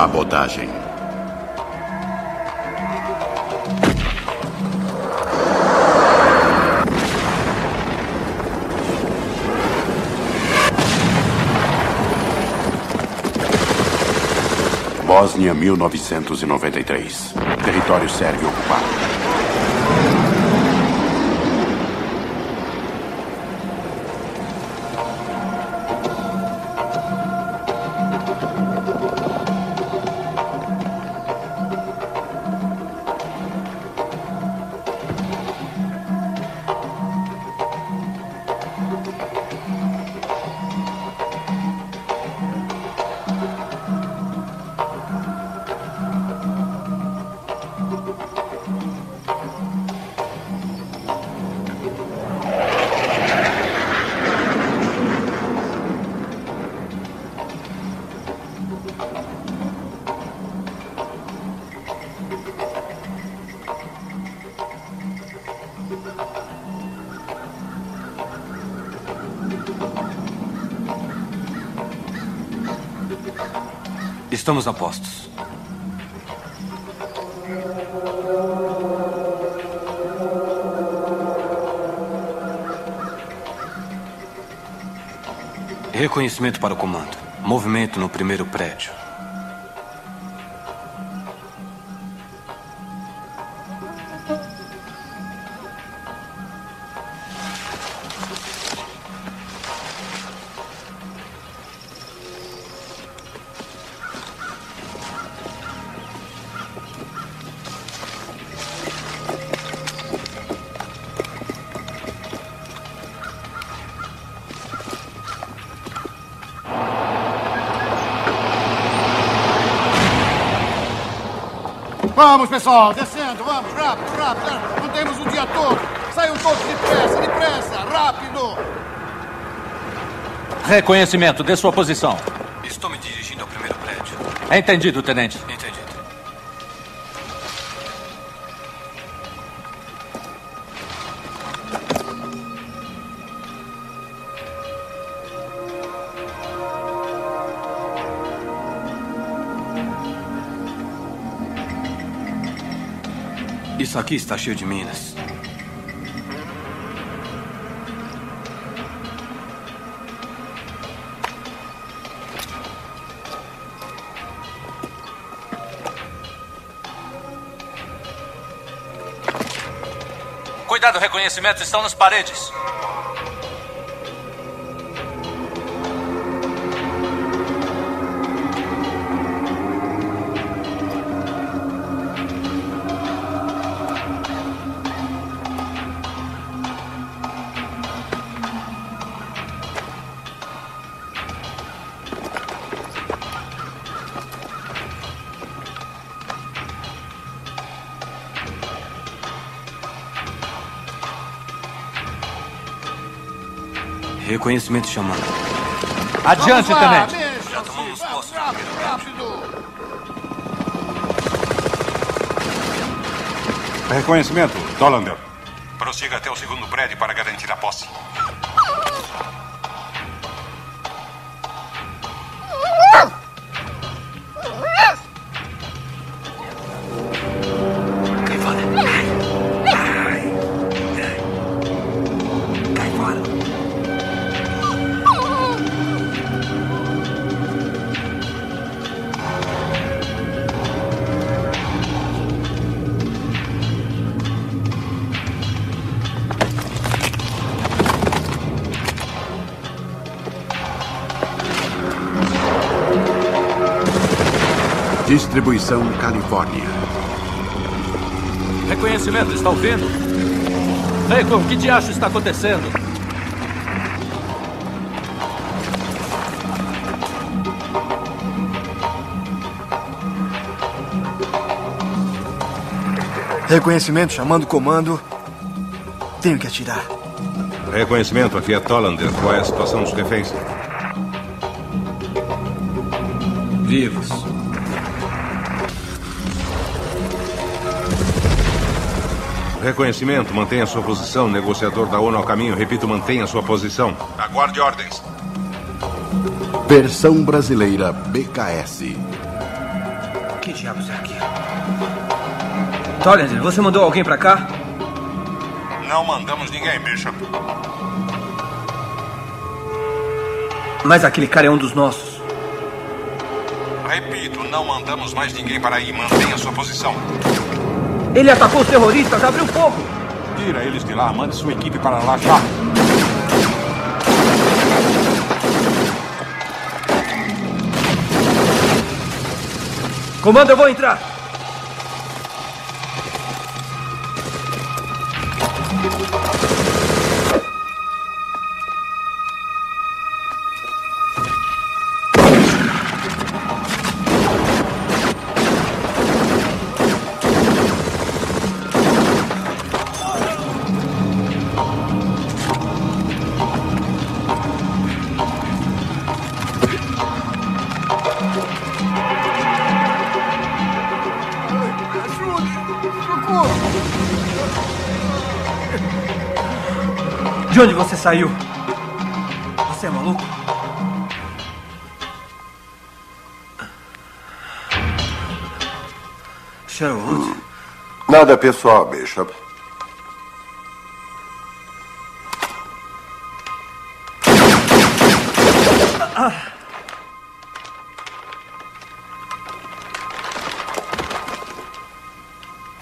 Sabotagem. Bósnia, 1993. Território sérvio ocupado. Estamos a postos. Reconhecimento para o comando. Movimento no primeiro prédio. Pessoal, descendo, vamos, rápido, rápido. Não temos o dia todo. Saiam todos depressa, depressa, rápido. Reconhecimento, dê sua posição. Estou me dirigindo ao primeiro prédio. Entendido, tenente. Isso aqui está cheio de minas. Cuidado, reconhecimento, estão nas paredes. Reconhecimento chamando. Adiante, lá, tenente. mexam-se, Já tomamos vamos, posse do rápido, primeiro rápido. Reconhecimento, Dolander. Prossiga até o segundo prédio Distribuição Califórnia. Reconhecimento, está ouvindo? Reiko, o que de acho está acontecendo? Reconhecimento, chamando o comando. Tenho que atirar. Reconhecimento, aqui é Tolander. Qual é a situação dos reféns? Vivos. Reconhecimento, mantenha sua posição. Negociador da ONU ao caminho. Repito, mantenha sua posição. Aguarde ordens. Versão brasileira BKS. Que diabos é aquilo? Tollender, você mandou alguém pra cá? Não mandamos ninguém, Bishop. Mas aquele cara é um dos nossos. Repito, não mandamos mais ninguém para aí. Mantenha sua posição. Ele atacou os terroristas, abriu fogo. Tira eles de lá, mande sua equipe para lá já. Comando, eu vou entrar. Saiu? Você é maluco? Sherwood? Nada pessoal, Bishop.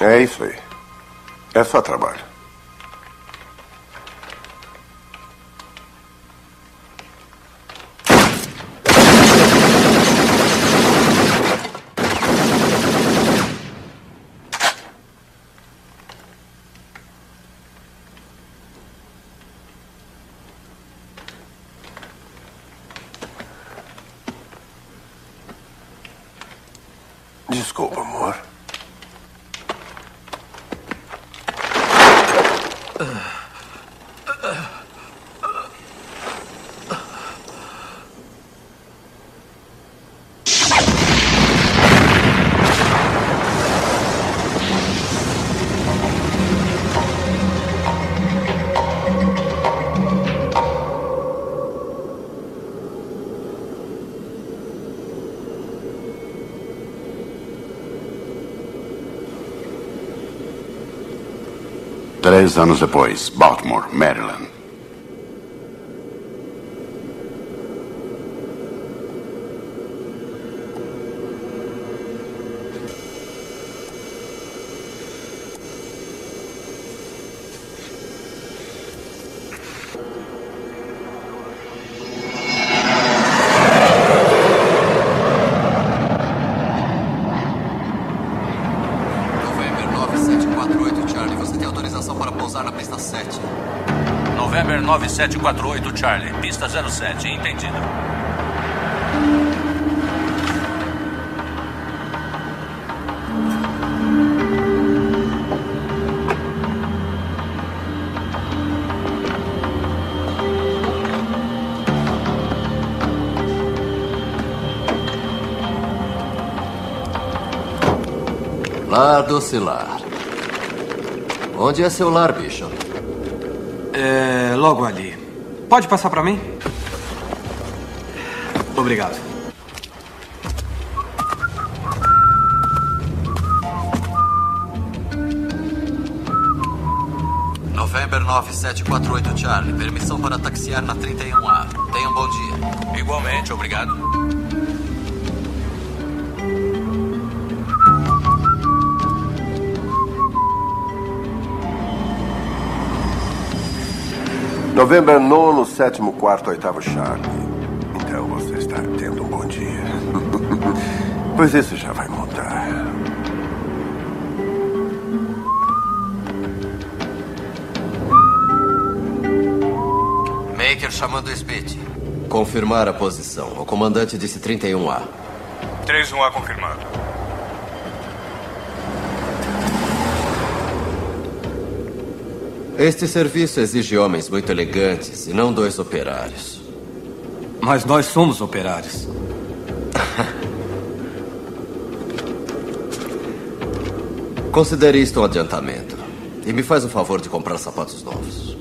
É isso aí. É só trabalho. Anos depois, Baltimore, Maryland. 748 Charlie, pista 07, entendido. Lar docilar. Onde é seu lar, bicho? É logo ali. Pode passar pra mim? Obrigado. November 9748, Charlie. Permissão para taxiar na 31A. Tenha um bom dia. Igualmente, obrigado. Novembro 9, sétimo, quarto, oitavo Charlie. Então você está tendo um bom dia. pois isso já vai mudar. Maker chamando o Speed. Confirmar a posição. O comandante disse 31A. 3-1A confirmado. Este serviço exige homens muito elegantes e não dois operários. Mas nós somos operários. Considere isto um adiantamento. E me faz o favor de comprar sapatos novos.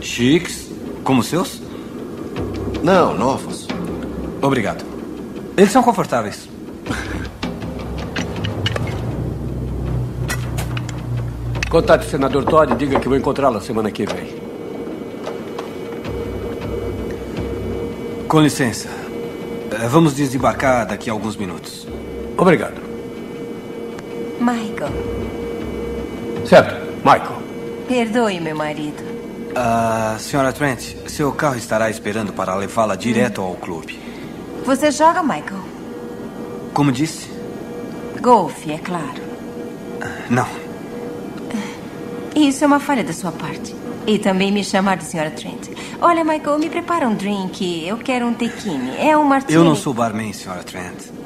Chiques? Como os seus? Não, novos. Obrigado. Eles são confortáveis. Contate o senador Todd e diga que vou encontrá-lo semana que vem. Com licença. Eh, Vamos desembarcar daqui a alguns minutos. Obrigado. Michael, Certo, Michael. perdoe meu marido. Ah, senhora Trent, seu carro estará esperando para levá-la direto ao clube. Você joga, Michael? Como disse? Golfe, é claro. Não. Isso é uma falha da sua parte. E também me chamar de senhora Trent. Olha, Michael, me prepara um drink. Eu quero um tequine. É um martini. Eu não sou barman, senhora Trent.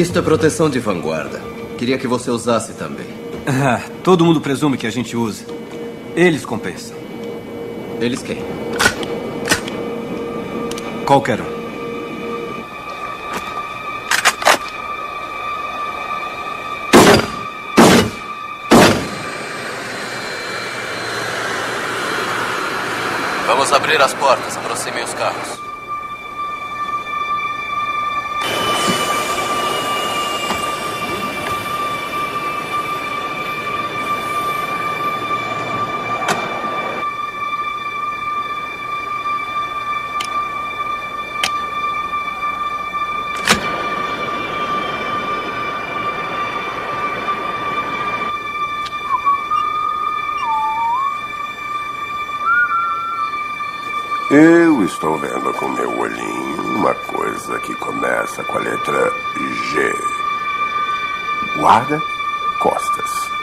Isto é proteção de vanguarda. Queria que você usasse também. Ah, todo mundo presume que a gente usa. Eles compensam. Eles quem? Qualquer um. Vamos abrir as portas. Aproximem os carros. Estou vendo com meu olhinho uma coisa que começa com a letra G. Guarda costas.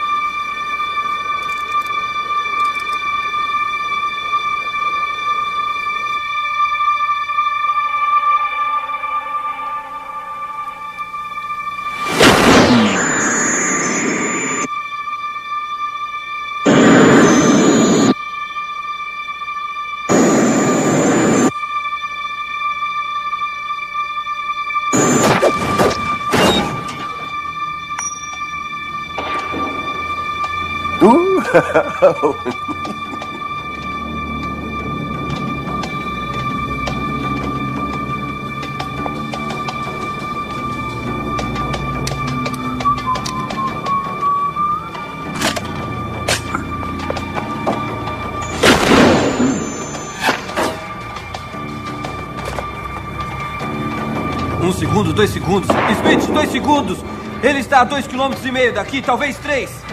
Um segundo, dois segundos. Smith, dois segundos. Ele está a dois quilômetros e meio daqui, talvez três.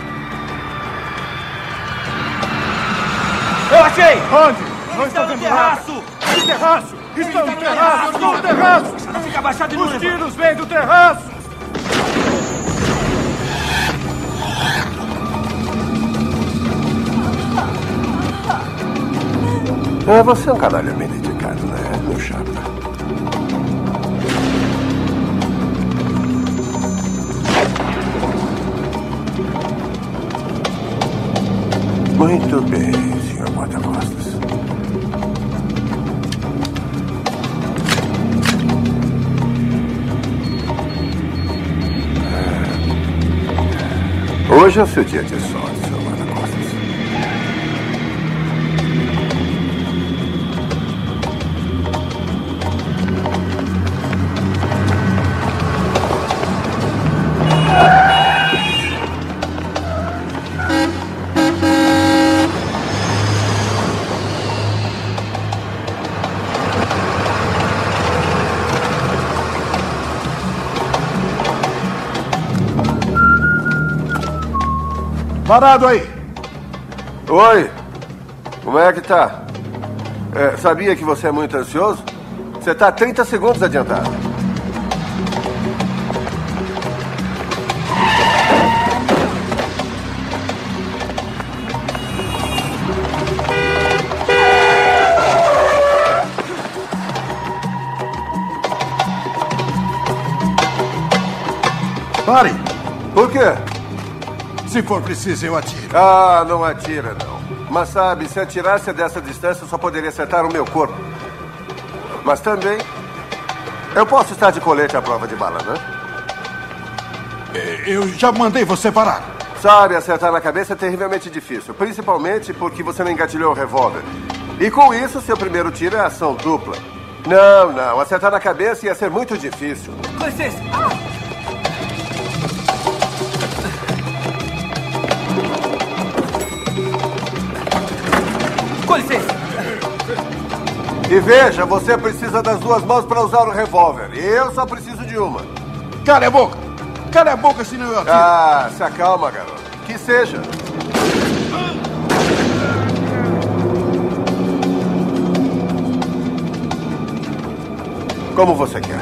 Achei! Onde? Não está no terraço! nada. No terraço! Estão Ele no está no terraço! Estou no terraço! Não fica abaixado e não Os tiros vêm do terraço! É, você é um canalha bem dedicado, né, meu chapa? Muito bem, senhor Guarda-Costas. É. Hoje é o seu dia de sorte, Parado aí! Oi, como é que tá? É, sabia que você é muito ansioso? Você tá 30 segundos adiantado. Pare! Por quê? Se for preciso, eu atiro. Ah, não atira, não. Mas sabe, se atirasse dessa distância, só poderia acertar o meu corpo. Mas também. Eu posso estar de colete à prova de bala, né? Eu já mandei você parar. Sabe, acertar na cabeça é terrivelmente difícil. Principalmente porque você não engatilhou o revólver. E com isso, seu primeiro tiro é ação dupla. Não, não. Acertar na cabeça ia ser muito difícil. Com licença. E veja, você precisa das duas mãos para usar o revólver. E eu só preciso de uma. Cala a boca! Cala a boca, senão eu atiro. Ah, se acalma, garoto. Que seja. Como você quer.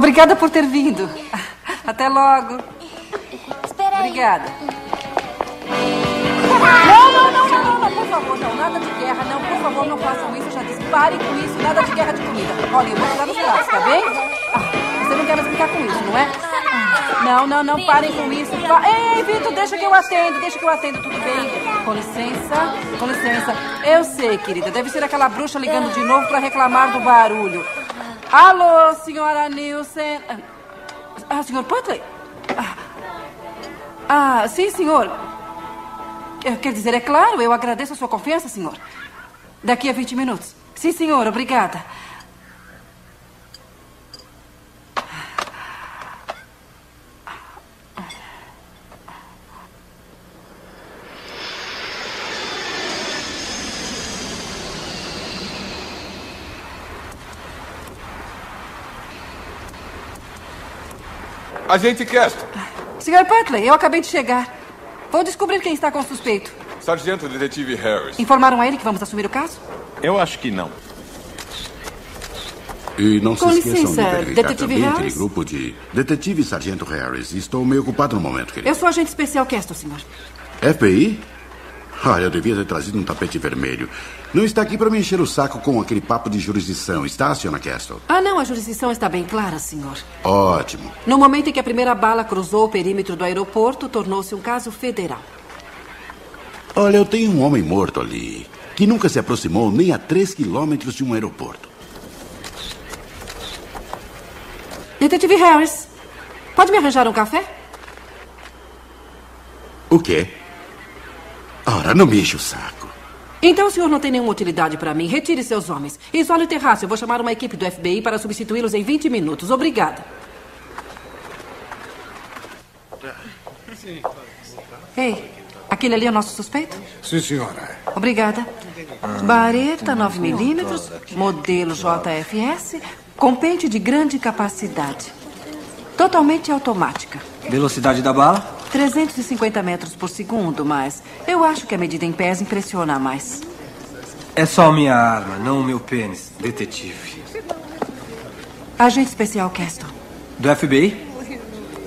Obrigada por ter vindo. Até logo. Espera aí. Obrigada. Não, não, não, não, não, por favor, não. Nada de guerra, não. Por favor, não façam isso. Eu já disse. Parem com isso. Nada de guerra de comida. Olha, eu vou usar os pratos, tá bem? Ah, você não quer mais brincar com isso, não é? Não, não, não, parem com isso. Ei, Vitor, deixa que eu atendo, deixa que eu atendo, tudo bem? Com licença, com licença. Eu sei, querida, deve ser aquela bruxa ligando de novo para reclamar do barulho. Alô, senhora Nielsen. Ah, senhor Putley? Ah, ah, sim, senhor. Eu, quer dizer, é claro, eu agradeço a sua confiança, senhor. Daqui a 20 minutos. Sim, senhor, obrigada. Agente Castro. Senhor Putley, eu acabei de chegar. Vou descobrir quem está com o suspeito. Sargento Detetive Harris. Informaram a ele que vamos assumir o caso? Eu acho que não. E não se Com esqueçam licença, de verificar Detetive também aquele Harris? grupo de... Detetive Sargento Harris. Estou meio ocupado no momento, querido. Eu sou agente especial Castle, senhor. FBI? Ah, eu devia ter trazido um tapete vermelho. Não está aqui para me encher o saco com aquele papo de jurisdição, está, senhora Castle? Ah, não, a jurisdição está bem clara, senhor. Ótimo. No momento em que a primeira bala cruzou o perímetro do aeroporto, tornou-se um caso federal. Olha, eu tenho um homem morto ali, que nunca se aproximou nem a três quilômetros de um aeroporto. Detetive Harris, pode me arranjar um café? O quê? Ora, não me enche o saco. Então o senhor não tem nenhuma utilidade para mim. Retire seus homens. Isole o terraço. Eu vou chamar uma equipe do FBI para substituí-los em 20 minutos. Obrigada. Ei, aquele ali é o nosso suspeito? Sim, senhora. Obrigada. Bareta 9mm, modelo JFS, com pente de grande capacidade. Totalmente automática. Velocidade da bala? 350 metros por segundo, mas eu acho que a medida em pés impressiona mais. É só minha arma, não o meu pênis, detetive. Agente especial Caston. Do FBI?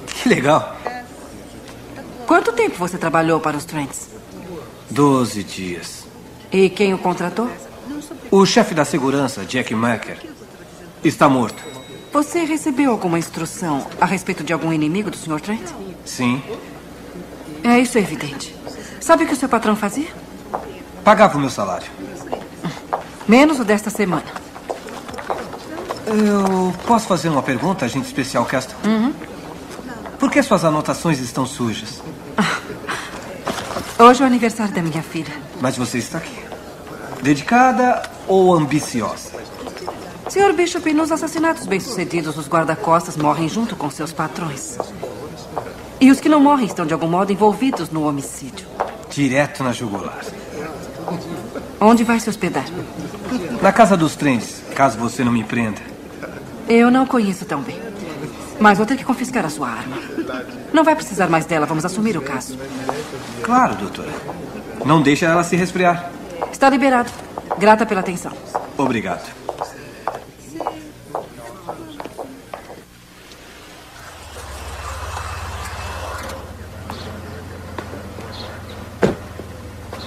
Que legal. Quanto tempo você trabalhou para os Trents? Doze dias. E quem o contratou? O chefe da segurança, Jack Macker, está morto. Você recebeu alguma instrução a respeito de algum inimigo do Sr. Trent? Sim. É, isso é evidente. Sabe o que o seu patrão fazia? Pagava o meu salário. Menos o desta semana. Eu posso fazer uma pergunta, agente especial Castle? Uhum. Por que suas anotações estão sujas? Hoje é o aniversário da minha filha. Mas você está aqui. Dedicada ou ambiciosa? Sr. Bishop, nos assassinatos bem-sucedidos, os guarda-costas morrem junto com seus patrões. E os que não morrem estão, de algum modo, envolvidos no homicídio. Direto na jugular. Onde vai se hospedar? Na casa dos trens, caso você não me prenda. Eu não conheço tão bem. Mas vou ter que confiscar a sua arma. Não vai precisar mais dela, vamos assumir o caso. Claro, doutora. Não deixe ela se resfriar. Está liberado. Grata pela atenção. Obrigado.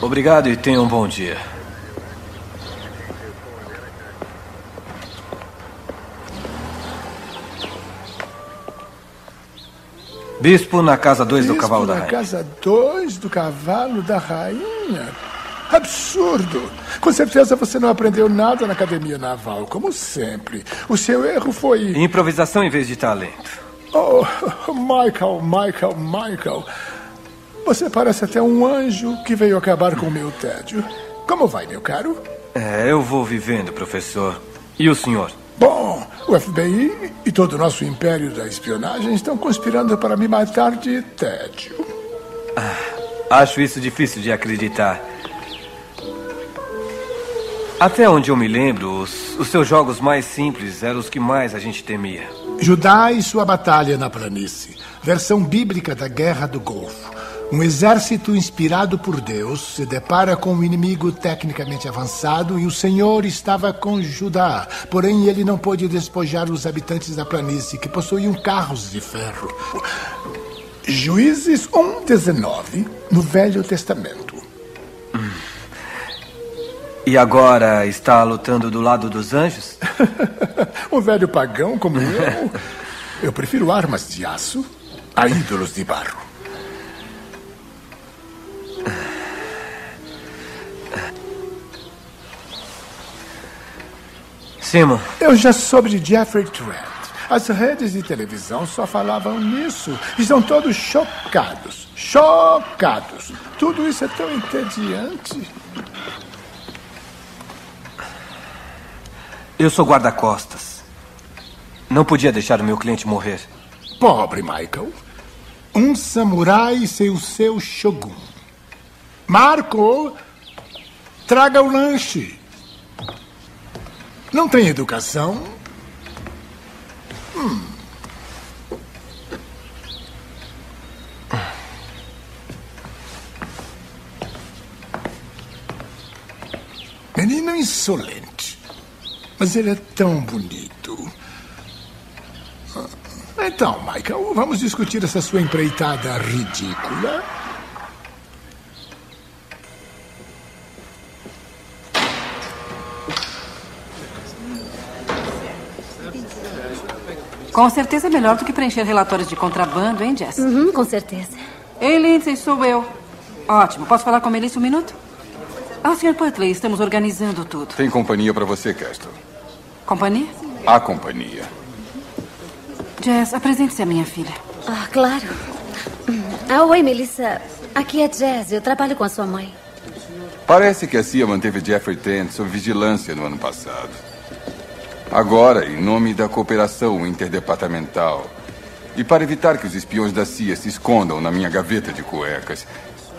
Obrigado e tenha um bom dia. Bispo na casa 2 do cavalo da na rainha. casa 2 do cavalo da rainha. Absurdo! Com certeza você não aprendeu nada na academia naval, como sempre. O seu erro foi. Improvisação em vez de talento. Oh, Michael, Michael, Michael. Você parece até um anjo que veio acabar com o meu tédio. Como vai, meu caro? É, eu vou vivendo, professor. E o senhor? Bom, o FBI e todo o nosso império da espionagem estão conspirando para me matar de tédio. Acho isso difícil de acreditar. Até onde eu me lembro, os, os seus jogos mais simples eram os que mais a gente temia. Judá e sua batalha na planície. Versão bíblica da Guerra do Golfo. Um exército inspirado por Deus se depara com um inimigo tecnicamente avançado e o Senhor estava com Judá. Porém, ele não pôde despojar os habitantes da planície, que possuíam carros de ferro. Juízes 1,19, no Velho Testamento. E agora está lutando do lado dos anjos? um velho pagão como eu. Eu prefiro armas de aço a ídolos de barro. Simon. Eu já soube de Jeffrey Trent. As redes de televisão só falavam nisso. Estão todos chocados. Chocados. Tudo isso é tão entediante. Eu sou guarda-costas. Não podia deixar o meu cliente morrer. Pobre Michael. Um samurai sem o seu shogun. Marco, traga o lanche. Não tem educação? Hum. Menino insolente. Mas ele é tão bonito. Então, Michael, vamos discutir essa sua empreitada ridícula? Com certeza é melhor do que preencher relatórios de contrabando, hein, Jess? Uhum, com certeza. Ei, Lindsay, sou eu. Ótimo. Posso falar com a Melissa um minuto? Ah, Sr. Putley, estamos organizando tudo. Tem companhia para você, Castle. Companhia? A companhia. Jess, apresente-se à minha filha. Ah, claro. Ah, oi, Melissa. Aqui é Jazz. Eu trabalho com a sua mãe. Parece que a CIA manteve Jeffrey Trent sob vigilância no ano passado. Agora, em nome da cooperação interdepartamental e para evitar que os espiões da CIA se escondam na minha gaveta de cuecas,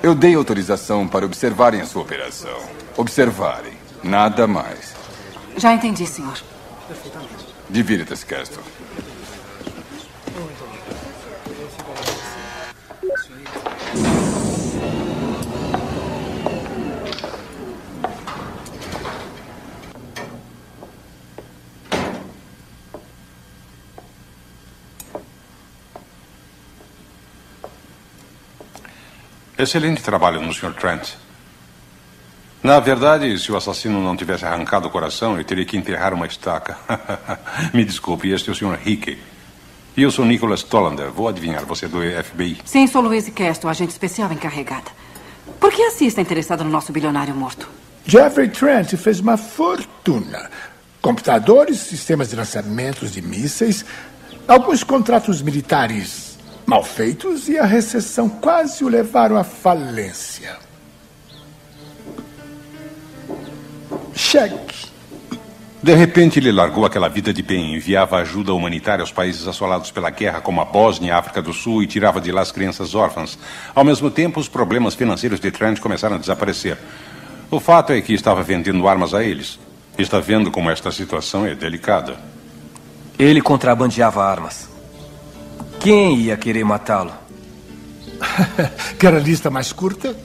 eu dei autorização para observarem a sua operação. Observarem. Nada mais. Já entendi, senhor. Divirta-se, Castle. Excelente trabalho no Sr. Trent. Na verdade, se o assassino não tivesse arrancado o coração, eu teria que enterrar uma estaca. Me desculpe, este é o Sr. Hickey. E eu sou Nicholas Tollander. Vou adivinhar, você é do FBI. Sim, sou Louise Castle, agente especial encarregada. Por que a CIA está interessada no nosso bilionário morto? Jeffrey Trent fez uma fortuna. Computadores, sistemas de lançamentos de mísseis, alguns contratos militares mal feitos e a recessão quase o levaram à falência. Cheque. De repente, ele largou aquela vida de bem, enviava ajuda humanitária aos países assolados pela guerra, como a Bósnia e a África do Sul, e tirava de lá as crianças órfãs. Ao mesmo tempo, os problemas financeiros de Trent começaram a desaparecer. O fato é que estava vendendo armas a eles. Está vendo como esta situação é delicada. Ele contrabandeava armas. Quem ia querer matá-lo? Quer a lista mais curta?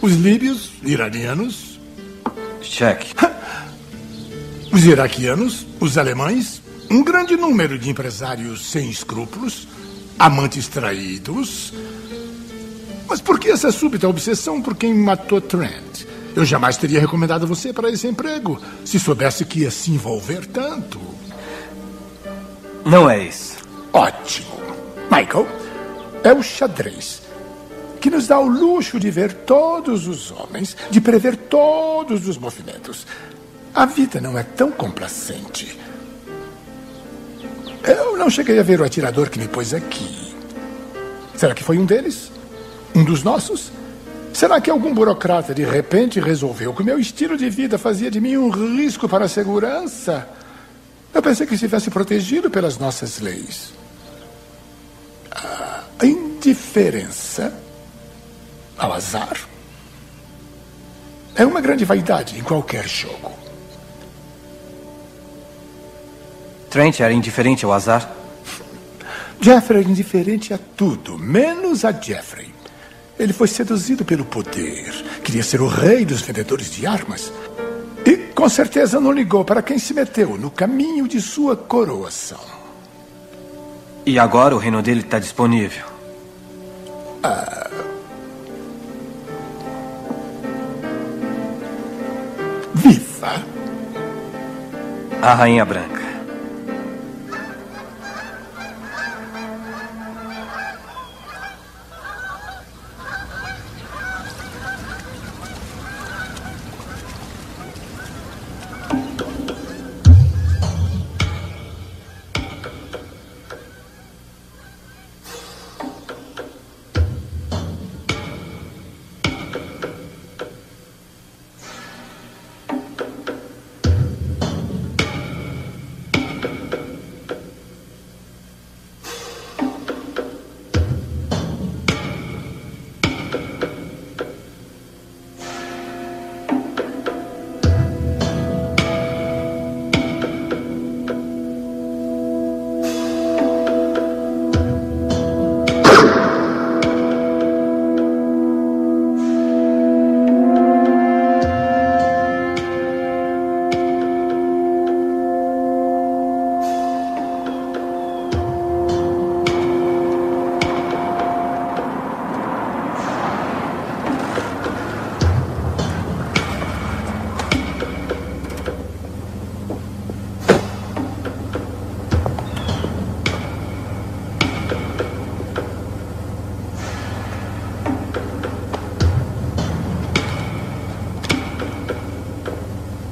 Os líbios, iranianos. Cheque. Os iraquianos, os alemães, um grande número de empresários sem escrúpulos, amantes traídos. Mas por que essa súbita obsessão por quem matou Trent? Eu jamais teria recomendado você para esse emprego se soubesse que ia se envolver tanto. Não é isso. Ótimo. Michael, é o xadrez que nos dá o luxo de ver todos os homens, de prever todos os movimentos. A vida não é tão complacente. Eu não cheguei a ver o atirador que me pôs aqui. Será que foi um deles? Um dos nossos? Será que algum burocrata de repente resolveu que o meu estilo de vida fazia de mim um risco para a segurança? Eu pensei que estivesse protegido pelas nossas leis. A indiferença ao azar é uma grande vaidade em qualquer jogo. Trent era indiferente ao azar? Jeffrey era indiferente a tudo, menos a Jeffrey. Ele foi seduzido pelo poder. Queria ser o rei dos vendedores de armas. E com certeza não ligou para quem se meteu no caminho de sua coroação. E agora o reino dele está disponível. Ah. Viva! A Rainha Branca.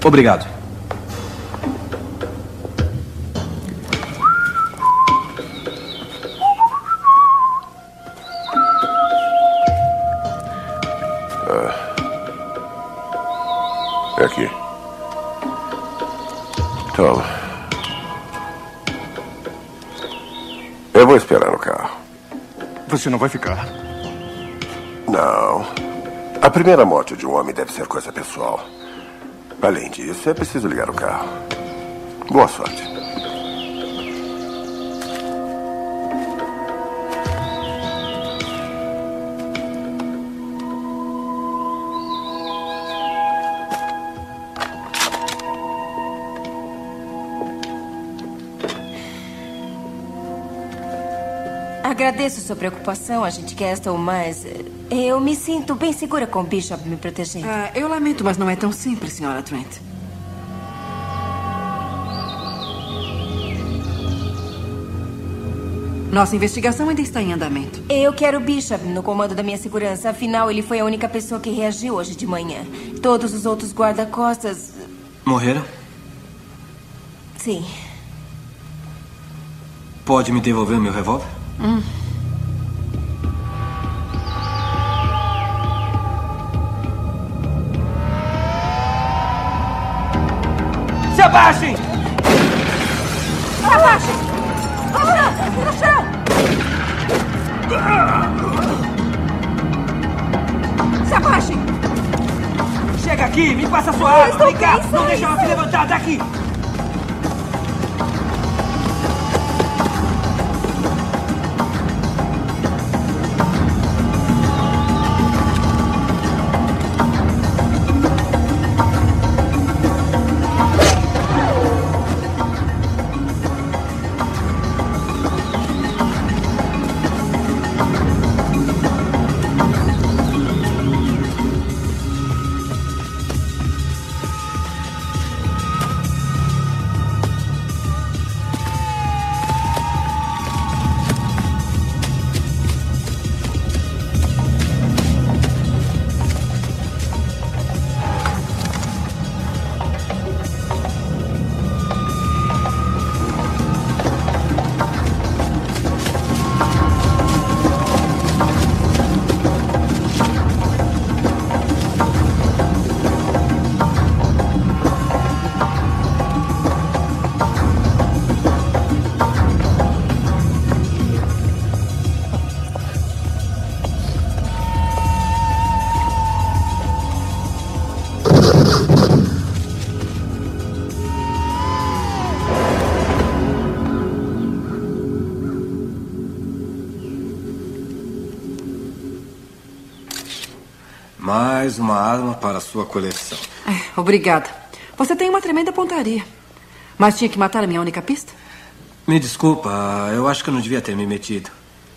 Obrigado. É aqui. Toma. Eu vou esperar no carro. Você não vai ficar? Não. A primeira morte de um homem deve ser coisa pessoal. Além disso, é preciso ligar o carro. Boa sorte. Agradeço sua preocupação, agente Castle, mas eh, eu me sinto bem segura com o Bishop me protegendo. Ah, eu lamento, mas não é tão simples, senhora Trent. Nossa investigação ainda está em andamento. Eu quero o Bishop no comando da minha segurança. Afinal, ele foi a única pessoa que reagiu hoje de manhã. Todos os outros guarda-costas. Morreram? Sim. Pode me devolver meu revólver? Hum. Mais uma arma para a sua coleção. É, obrigada. Você tem uma tremenda pontaria. Mas tinha que matar a minha única pista? Me desculpa, eu acho que eu não devia ter me metido.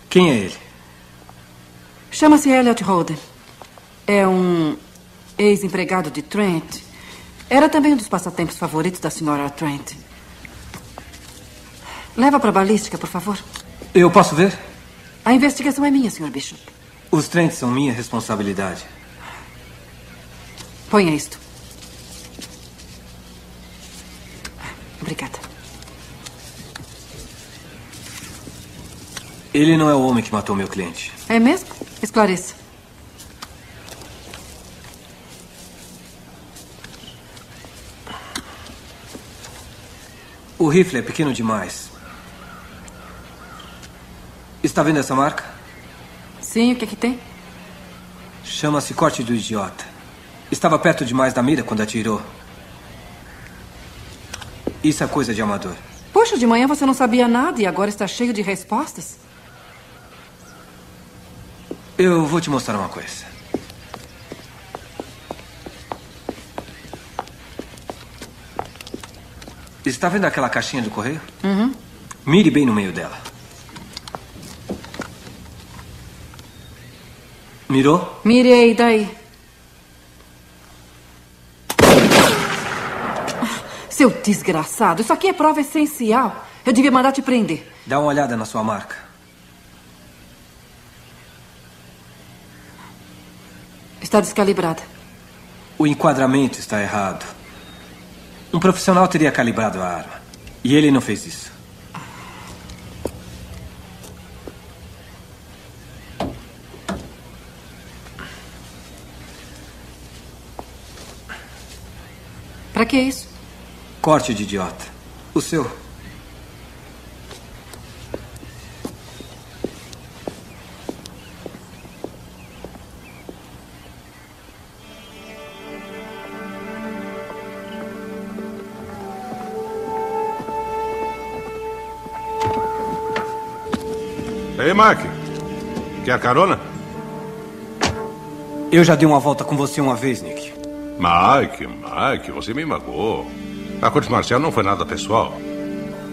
Quem é ele? Chama-se Elliot Holden. É um ex-empregado de Trent. Era também um dos passatempos favoritos da senhora Trent. Leva para a balística, por favor. Eu posso ver? A investigação é minha, Sr. Bishop. Os Trent são minha responsabilidade. Ponha isto. Obrigada. Ele não é o homem que matou meu cliente. É mesmo? Esclareça. O rifle é pequeno demais. Está vendo essa marca? Sim, o que é que tem? Chama-se corte do idiota. Estava perto demais da mira quando atirou. Isso é coisa de amador. Poxa, de manhã você não sabia nada e agora está cheio de respostas. Eu vou te mostrar uma coisa. Está vendo aquela caixinha do correio? Uhum. Mire bem no meio dela. Mirou? Mirei, daí. Seu desgraçado, isso aqui é prova essencial. Eu devia mandar te prender. Dá uma olhada na sua marca. Está descalibrada. O enquadramento está errado. Um profissional teria calibrado a arma. E ele não fez isso. Para que isso? Corte de idiota. O seu. Ei, Mark. Quer carona? Eu já dei uma volta com você uma vez, Nick. Mike, Mike, você me magoou. A corte marcial não foi nada pessoal.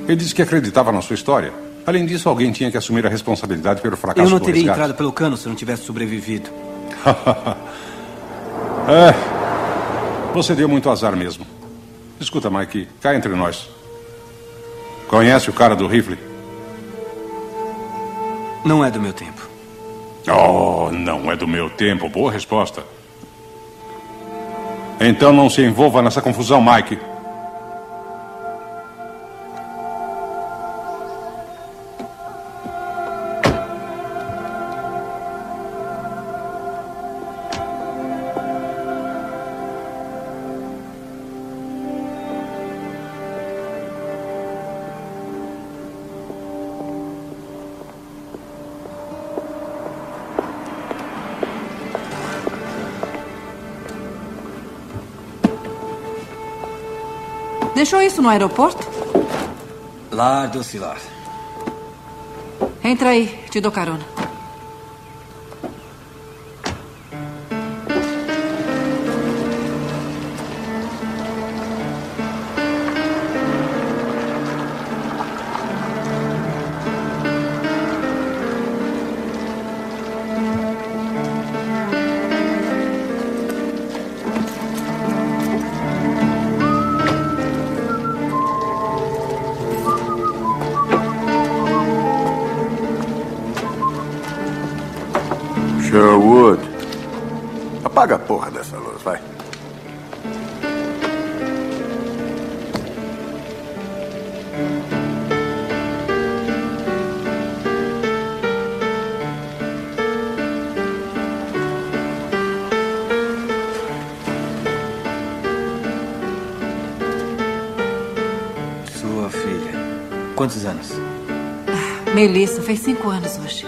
Ele disse que acreditava na sua história. Além disso, alguém tinha que assumir a responsabilidade pelo fracasso Eu não do teria resgate. entrado pelo cano se não tivesse sobrevivido. é. Você deu muito azar mesmo. Escuta, Mike, cá entre nós. Conhece o cara do rifle? Não é do meu tempo. Oh, não é do meu tempo. Boa resposta. Então não se envolva nessa confusão, Mike. Deixou isso no aeroporto? Lar do Cilar. Entra aí, te dou carona. Quantos anos? Melissa fez cinco anos hoje.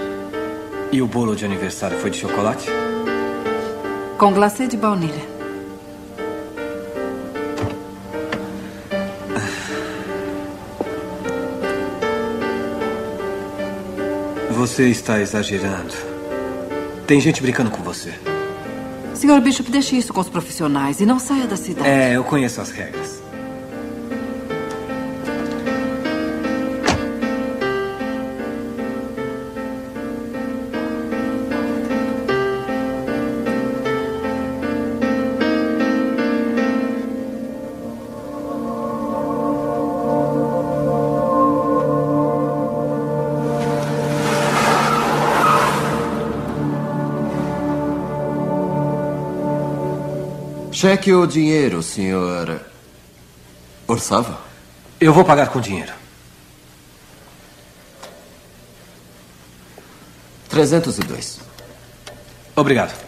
E o bolo de aniversário foi de chocolate? Com glacê de baunilha. Você está exagerando. Tem gente brincando com você. Senhor Bishop, deixe isso com os profissionais e não saia da cidade. É, eu conheço as regras. Cheque ou dinheiro, senhor. Orçava? Eu vou pagar com dinheiro. 302. Obrigado.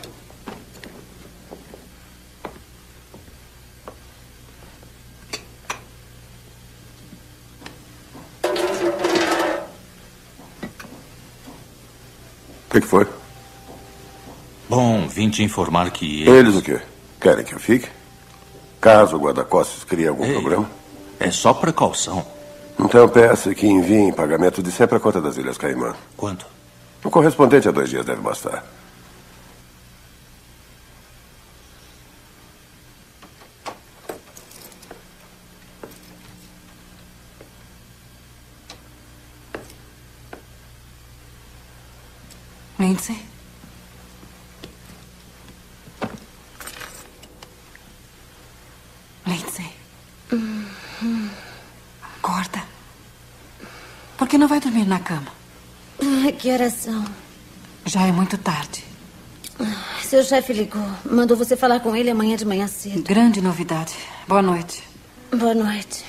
O que, que foi? Bom, vim te informar que Eles o quê? Querem que eu fique? Caso o guarda-costas crie algum Ei. problema? é só precaução. Então peça que enviem pagamento de sempre a conta das Ilhas Caimã. Quanto? O correspondente a dois dias deve bastar. Lindsay? Lindsay, acorda. Por que não vai dormir na cama? Ai, que horas são? Já é muito tarde. Seu chefe ligou. Mandou você falar com ele amanhã de manhã cedo. Grande novidade. Boa noite. Boa noite.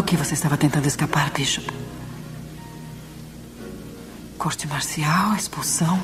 Do que você estava tentando escapar, Bishop? Corte marcial, expulsão.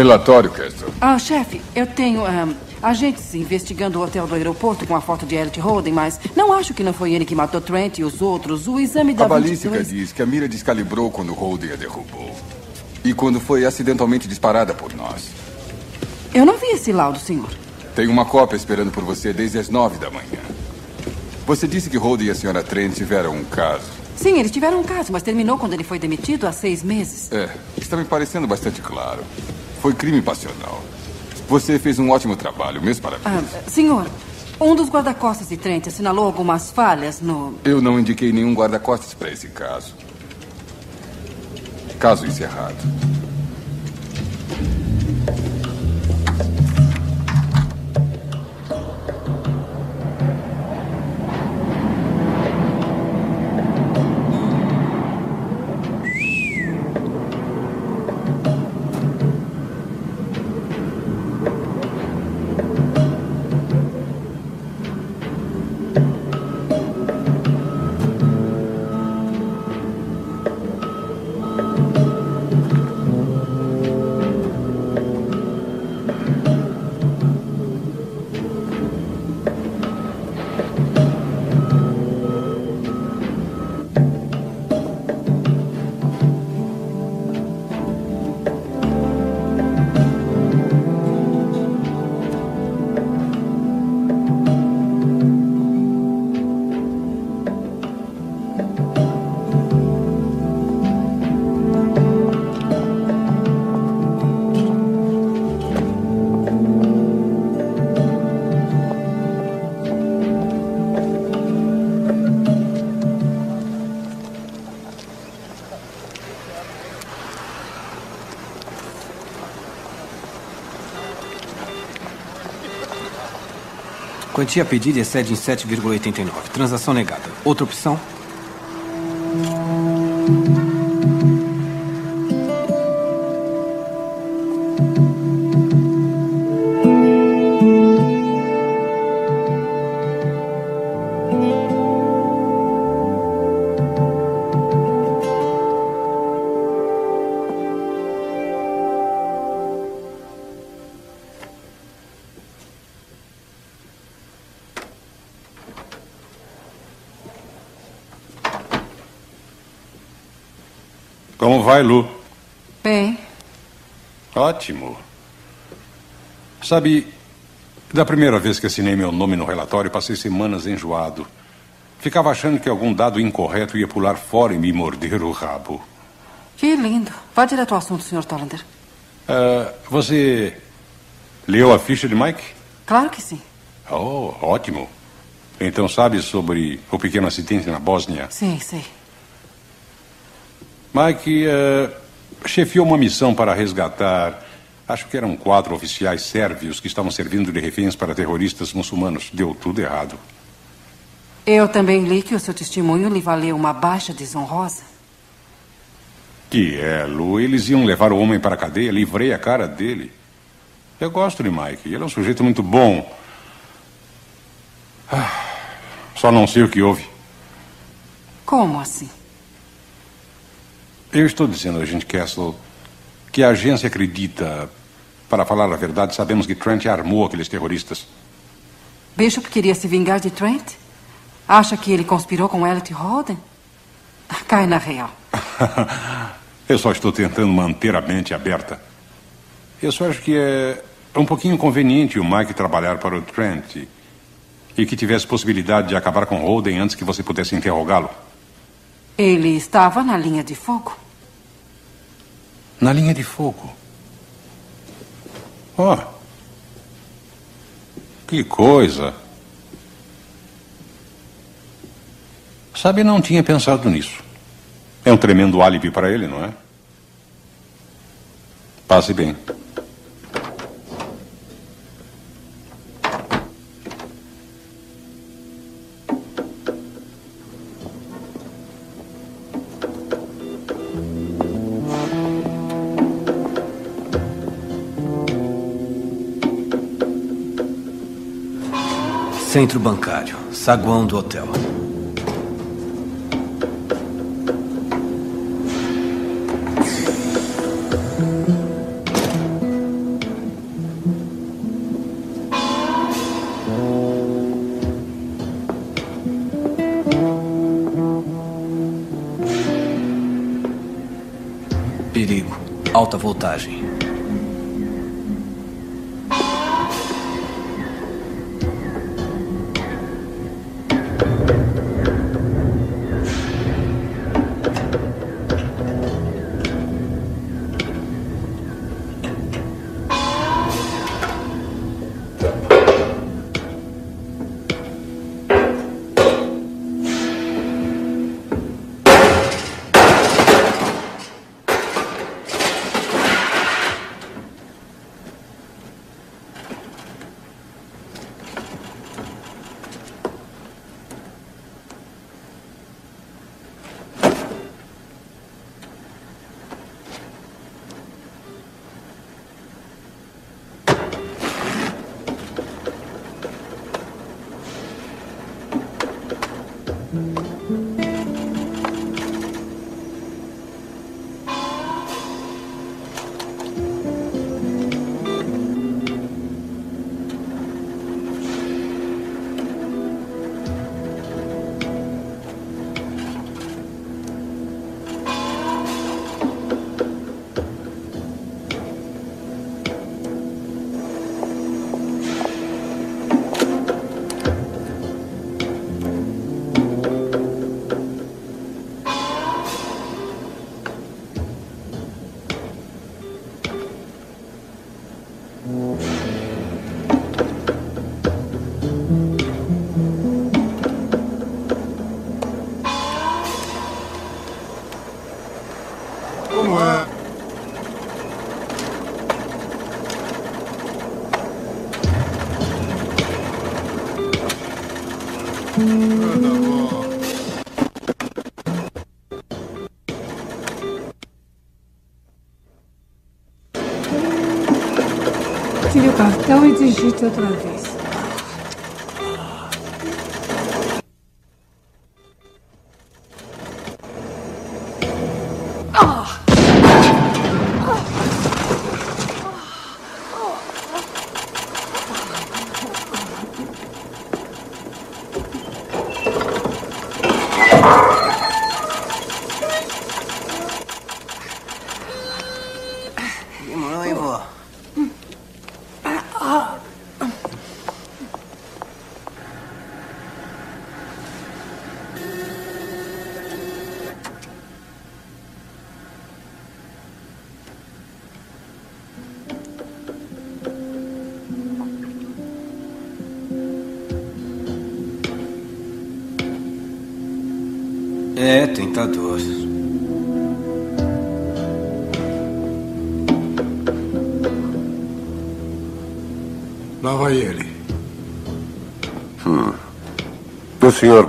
Relatório, Castle. Ah, chefe, eu tenho ahn, agentes investigando o hotel do aeroporto com a foto de Elliot Holden, mas não acho que não foi ele que matou Trent e os outros. O exame da A balística 22... diz que a mira descalibrou quando Holden a derrubou. E quando foi acidentalmente disparada por nós. Eu não vi esse laudo, senhor. Tem uma cópia esperando por você desde as nove da manhã. Você disse que Holden e a senhora Trent tiveram um caso. Sim, eles tiveram um caso, mas terminou quando ele foi demitido há seis meses. É, está me parecendo bastante claro. Foi crime passional. Você fez um ótimo trabalho, meus parabéns. Ah, senhor, um dos guarda-costas de Trent assinalou algumas falhas no. Eu não indiquei nenhum guarda-costas para esse caso. Caso encerrado. Quantia pedida excede em 7,89. Transação negada. Outra opção? Vai, Lu? Bem, Ótimo. Sabe, da primeira vez que assinei meu nome no relatório, passei semanas enjoado. Ficava achando que algum dado incorreto ia pular fora e me morder o rabo. que lindo. Vá direto ao assunto, Sr. Tollander. Ah, você leu a ficha de Mike? Claro que sim. Oh, ótimo. Então sabe sobre o pequeno acidente na Bósnia? Sei, sei. Mike eh, chefiou uma missão para resgatar. Acho que eram quatro oficiais sérvios que estavam servindo de reféns para terroristas muçulmanos. Deu tudo errado. Eu também li que o seu testemunho lhe valeu uma baixa desonrosa. Que é, Lu. Eles iam levar o homem para a cadeia. Livrei a cara dele. Eu gosto de Mike. Ele é um sujeito muito bom. Ah, só não sei o que houve. Como assim? Eu estou dizendo, agente Castle, que a agência acredita Para falar a verdade, sabemos que Trent armou aqueles terroristas. Bishop queria se vingar de Trent? Acha que ele conspirou com Elliot Holden? Cai na real. Eu só estou tentando manter a mente aberta. Eu só acho que é um pouquinho inconveniente o Mike trabalhar para o Trent e que tivesse possibilidade de acabar com Holden antes que você pudesse interrogá-lo. Ele estava na linha de fogo. Na linha de fogo? Oh. Que coisa. Sabe, não tinha pensado nisso. É um tremendo álibi para ele, não é? Passe bem. Centro bancário, saguão do hotel. Perigo. Alta voltagem. Tire o cartão e digite outra vez. O senhor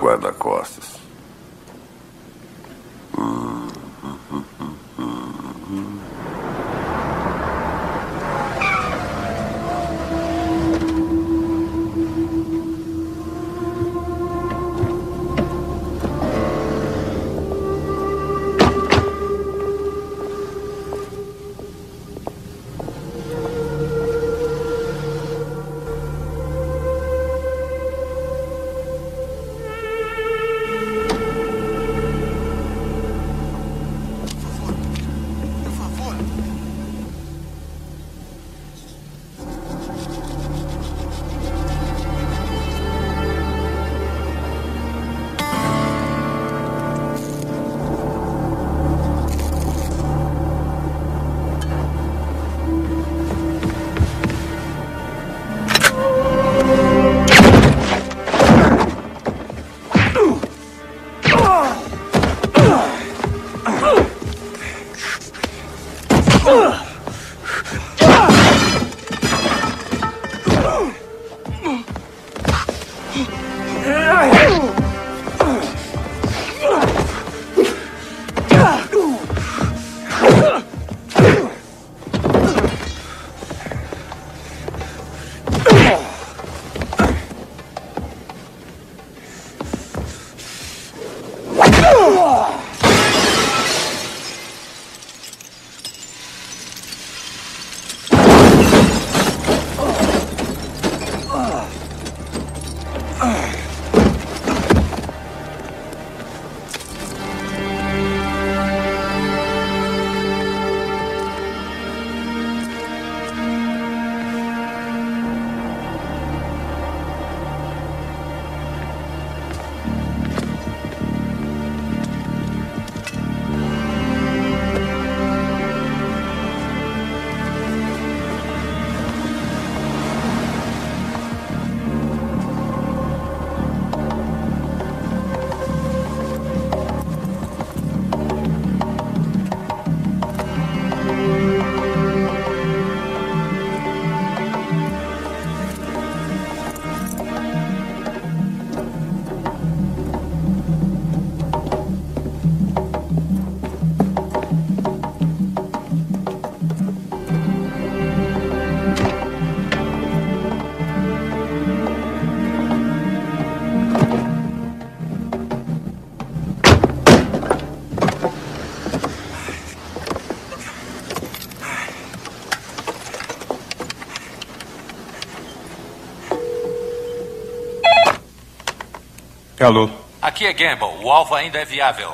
Alô? Aqui é Gamble. O alvo ainda é viável.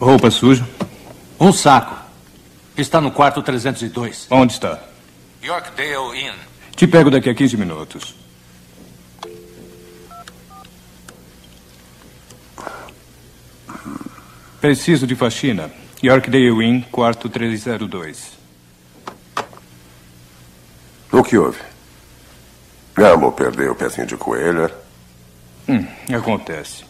Roupa suja? Um saco. Está no quarto 302. Onde está? Yorkdale Inn. Te pego daqui a 15 minutos. Preciso de faxina. Yorkdale Inn, quarto 302. O que houve? Gamble perdeu o pezinho de coelho. Hum, acontece.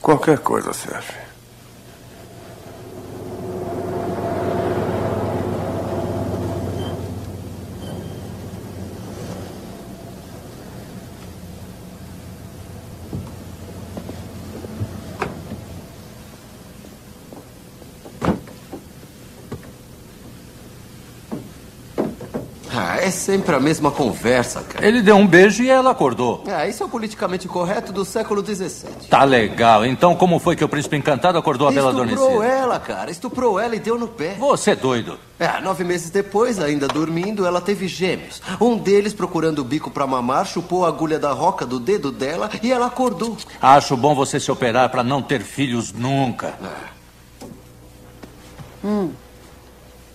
Qualquer coisa serve. Ah, é sempre a mesma conversa, cara. Ele deu um beijo e ela acordou. Ah, isso é o politicamente correto do século XVII. Tá legal. Então, como foi que o príncipe encantado acordou a bela Estuprou adormecida? ela, cara. Estuprou ela e deu no pé. Você é doido. É, nove meses depois, ainda dormindo, ela teve gêmeos. Um deles, procurando o bico pra mamar, chupou a agulha da roca do dedo dela e ela acordou. Acho bom você se operar pra não ter filhos nunca. Hum.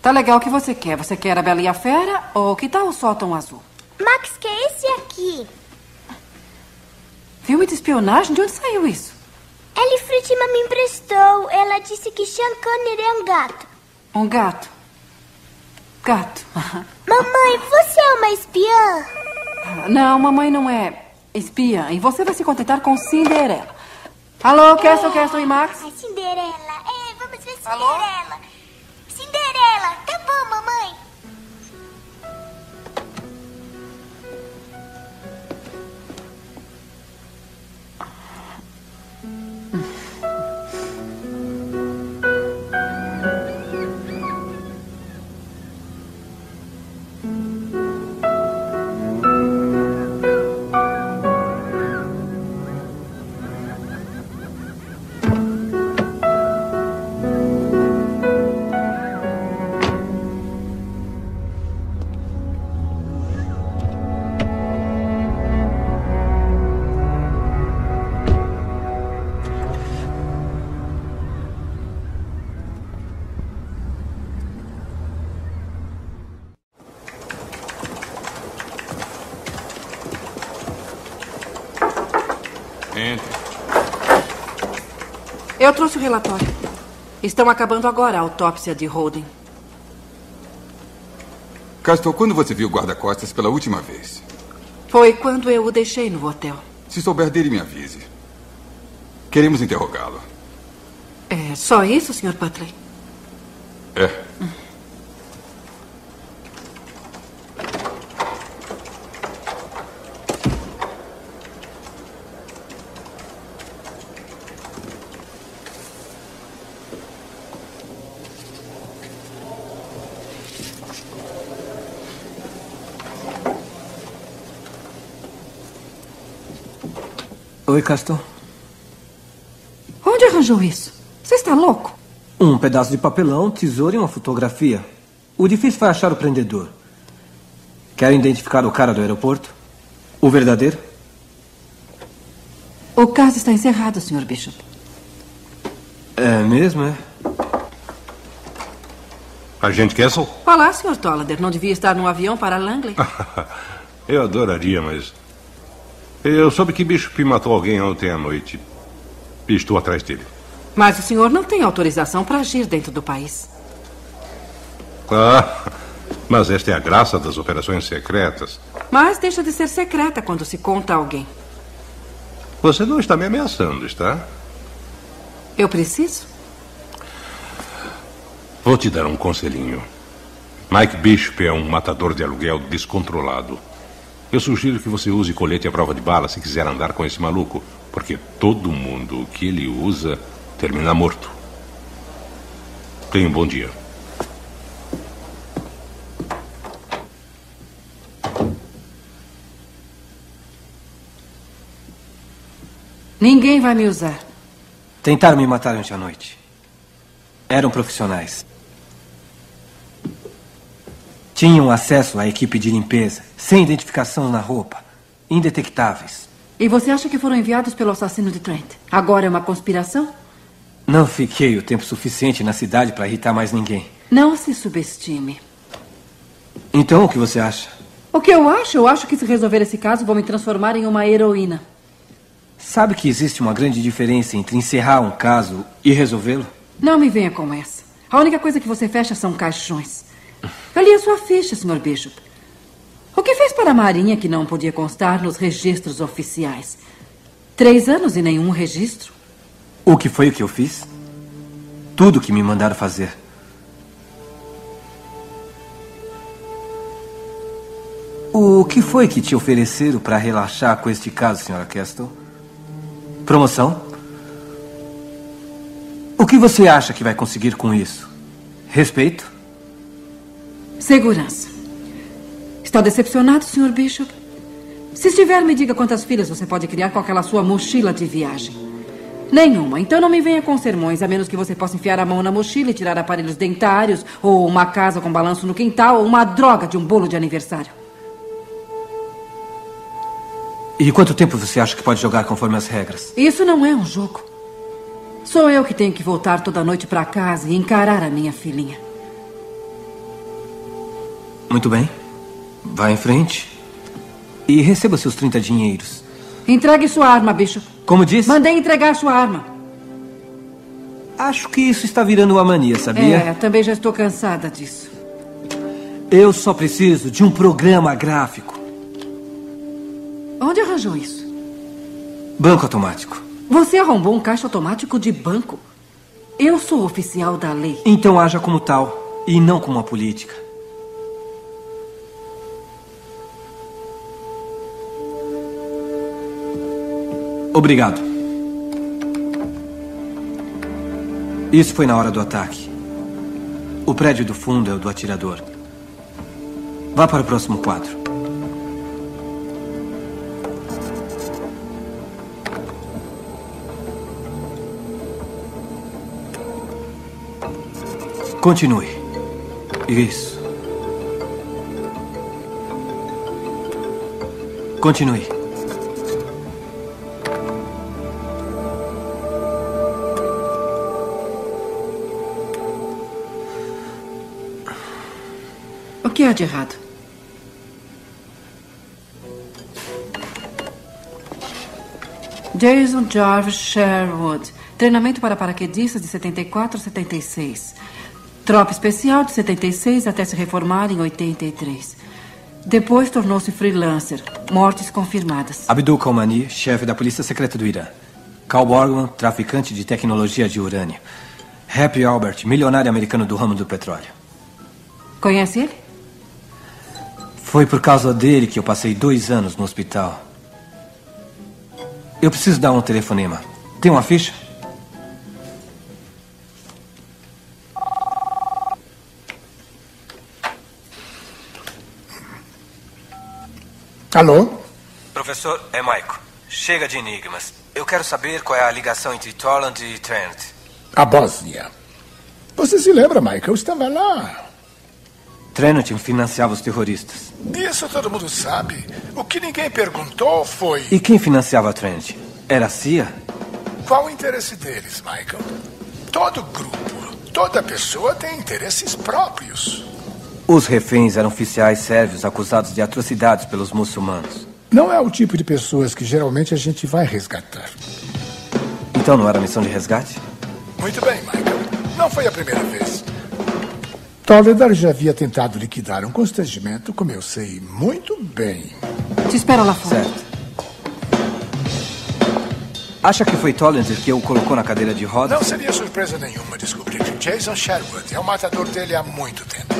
Tá legal o que você quer. Você quer a Bela e a Fera ou que tal o sótão azul? Max, que é esse aqui? Filme de espionagem? De onde saiu isso? Ellie Friedman me emprestou. Ela disse que Sean Connery é um gato. Um gato. Gato. Mamãe, você é uma espiã? Não, mamãe não é espiã. E você vai se contentar com Cinderela. Alô, Castle, Castle e Max? Ai, Cinderela. É, vamos ver Cinderela. Cinderela. Eu trouxe o relatório. Estão acabando agora a autópsia de Holden. Castor, quando você viu o guarda-costas pela última vez? Foi quando eu o deixei no hotel. Se souber dele, me avise. Queremos interrogá-lo. É só isso, Sr. Butley? Oi, Castor. Onde arranjou isso? Você está louco? Um pedaço de papelão, tesouro e uma fotografia. O difícil foi achar o prendedor. Quer identificar o cara do aeroporto? O verdadeiro? O caso está encerrado, Sr. Bishop. É mesmo, é? Agente Kessel? Olá, Sr. Tollander. Não devia estar num avião para Langley? Eu adoraria, mas. Eu soube que Bishop matou alguém ontem à noite. Estou atrás dele. Mas o senhor não tem autorização para agir dentro do país. Ah, mas esta é a graça das operações secretas. Mas deixa de ser secreta quando se conta a alguém. Você não está me ameaçando, está? Eu preciso? Vou te dar um conselhinho. Mike Bishop é um matador de aluguel descontrolado. Eu sugiro que você use colete à prova de bala se quiser andar com esse maluco, porque todo mundo que ele usa termina morto. Tenha um bom dia. Ninguém vai me usar. Tentaram me matar ontem à noite. Eram profissionais. Tinham acesso à equipe de limpeza, sem identificação na roupa, indetectáveis. E você acha que foram enviados pelo assassino de Trent? Agora é uma conspiração? Não fiquei o tempo suficiente na cidade para irritar mais ninguém. Não se subestime. Então, o que você acha? O que eu acho? Eu acho que se resolver esse caso, vou me transformar em uma heroína. Sabe que existe uma grande diferença entre encerrar um caso e resolvê-lo? Não me venha com essa. A única coisa que você fecha são caixões. Ali a sua ficha, Sr. Bishop. O que fez para a Marinha que não podia constar nos registros oficiais? Três anos e nenhum registro? O que foi o que eu fiz? Tudo o que me mandaram fazer. O que foi que te ofereceram para relaxar com este caso, Sra. Castle? Promoção? O que você acha que vai conseguir com isso? Respeito? Segurança. Está decepcionado, Sr. Bishop? Se estiver, me diga quantas filhas você pode criar com aquela sua mochila de viagem. Nenhuma. Então não me venha com sermões, a menos que você possa enfiar a mão na mochila e tirar aparelhos dentários, ou uma casa com balanço no quintal, ou uma droga de um bolo de aniversário. E quanto tempo você acha que pode jogar conforme as regras? Isso não é um jogo. Sou eu que tenho que voltar toda noite para casa e encarar a minha filhinha. Muito bem. Vá em frente. E receba seus 30 dinheiros. Entregue sua arma, Bishop. Como disse? Mandei entregar sua arma. Acho que isso está virando uma mania, sabia? É, também já estou cansada disso. Eu só preciso de um programa gráfico. Onde arranjou isso? Banco automático. Você arrombou um caixa automático de banco? Eu sou oficial da lei. Então haja como tal e não como uma política. Obrigado. Isso foi na hora do ataque. O prédio do fundo é o do atirador. Vá para o próximo quadro. Continue. Isso. Continue. Que há de errado? Jason Jarvis Sherwood. Treinamento para paraquedistas de 74 a 76. Tropa especial de 76 até se reformar em 83. Depois tornou-se freelancer. Mortes confirmadas. Abdul Kalmani, chefe da Polícia Secreta do Irã. Carl Borgman, traficante de tecnologia de urânio. Happy Albert, milionário americano do ramo do petróleo. Conhece ele? Foi por causa dele que eu passei dois anos no hospital. Eu preciso dar um telefonema. Tem uma ficha? Alô? Professor, é Maico. Chega de enigmas. Eu quero saber qual é a ligação entre Torland e Trent. A Bósnia. Você se lembra, Michael? Eu estava lá. Trent financiava os terroristas. Isso todo mundo sabe. O que ninguém perguntou foi E quem financiava Trent? Era a CIA? qual o interesse deles, Michael. Todo grupo, toda pessoa tem interesses próprios. Os reféns eram oficiais sérvios acusados de atrocidades pelos muçulmanos. Não é o tipo de pessoas que geralmente a gente vai resgatar. Então não era missão de resgate? Muito bem, Michael. Não foi a primeira vez. Toledar já havia tentado liquidar um constrangimento, como eu sei muito bem. Te espero lá fora. Certo. Acha que foi Tollender que o colocou na cadeira de rodas? Não seria surpresa nenhuma descobrir que Jason Sherwood é o matador dele há muito tempo.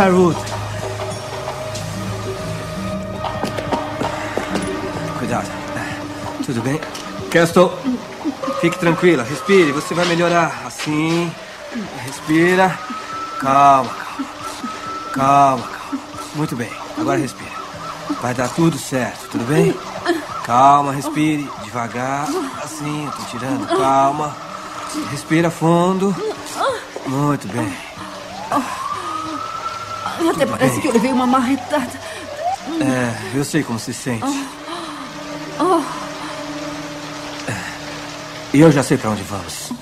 Sherwood? Cuidado. Tudo bem? Castle, fique tranquila. Respire, você vai melhorar. Assim. Respira. Calma, calma. Calma, calma. Muito bem. Agora respira. Vai dar tudo certo, tudo bem? Calma, respire. Devagar. Assim, eu tô tirando. Calma. Respira fundo. Muito bem. Ai, até Tudo parece bem. que eu levei uma marretada. É, eu sei como se sente. Oh, E eu já sei pra onde vamos.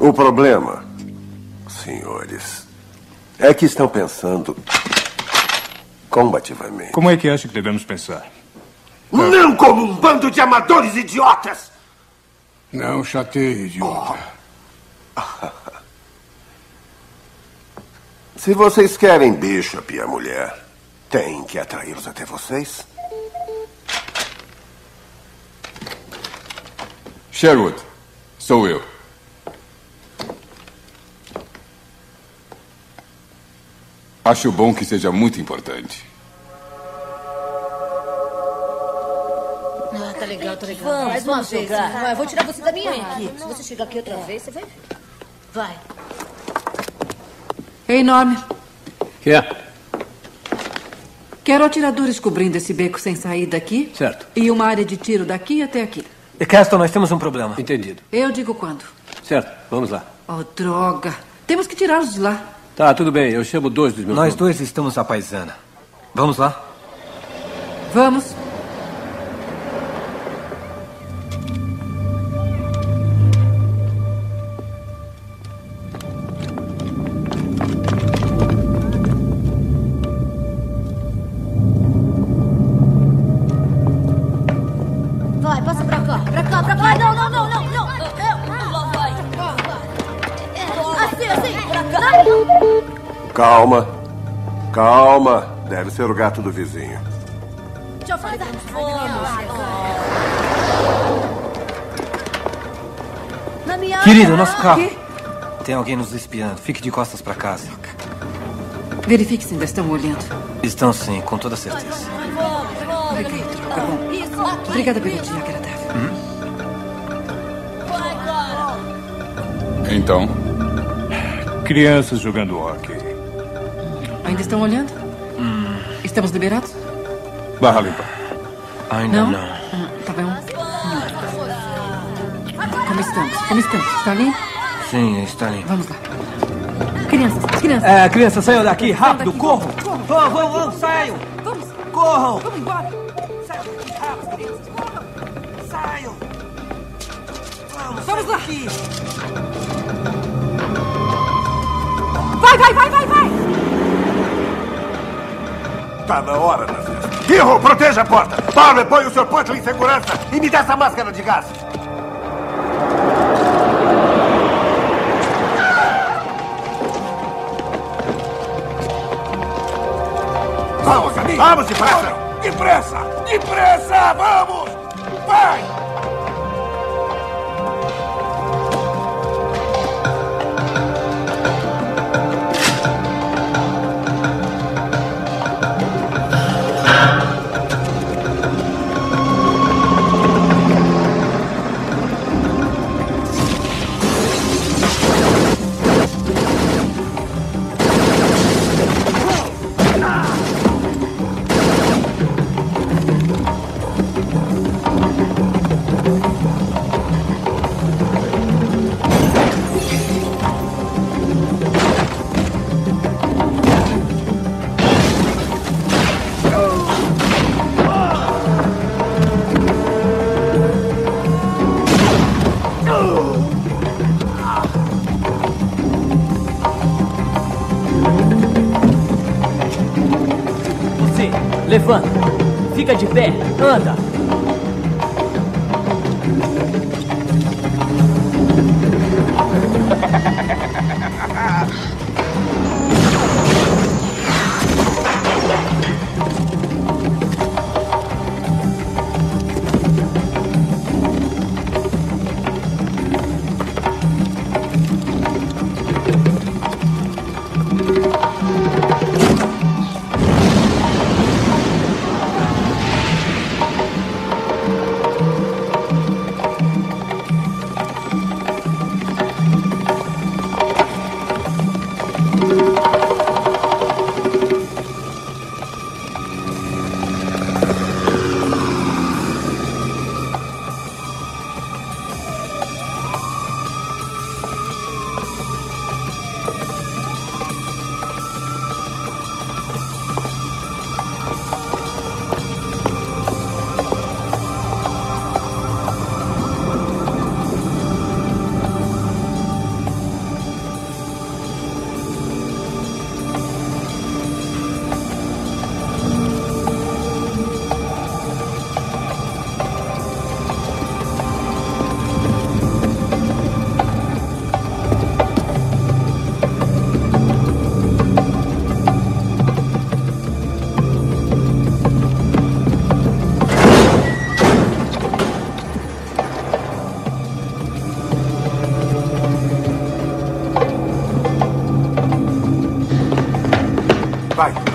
O problema, senhores, é que estão pensando combativamente. Como é que acha que devemos pensar? Não como um bando de amadores idiotas! Não chateie, idiota. Se vocês querem Bishop e a mulher, tem que atraí-los até vocês. Sherwood, sou eu. Acho bom que seja muito importante. Legal, tá legal. Vamos, Mais uma vamos vez. jogar. Vai, eu vou tirar você da minha aqui. Se você chegar aqui outra vez, você vai ver. Vai. Ei, Norman. Que é? Quero atiradores cobrindo esse beco sem saída aqui. Certo. E uma área de tiro daqui até aqui. E Castle, nós temos um problema. Entendido. Eu digo quando. Certo, vamos lá. Oh, droga. Temos que tirá-los de lá. Tá, tudo bem. Eu chamo dois dos meus Nós homens. dois estamos à paisana. Vamos lá? Vamos. Deve ser o gato do vizinho. Querido, nosso carro. Aqui. Tem alguém nos espiando. Fique de costas pra casa. Verifique se ainda estão olhando. Estão sim, com toda certeza. Troca. Bom. Obrigada pelo dia agradável. Então, Crianças jogando hockey. Ainda estão olhando? Estamos liberados? Barra limpa. Ainda não. Hum, tá bom. Como estamos? Como estamos? Está limpo? Sim, está limpo. Vamos lá. Crianças, crianças. É, criança, saiam daqui, rápido, corram! Vão, vão, vão, saiam! Vamos! Corram! Vamos embora! Saiam daqui, rápido, crianças, corram! Saiam! Vamos, Vamos lá! Aqui. Vai, vai, vai, vai, vai! Tá na hora da festa. Hiro, proteja a porta. Barber, põe o Sr. Puttle em segurança e me dê essa máscara de gás. Vamos, vamos depressa! Depressa! Depressa! Vamos! Fica de pé, anda.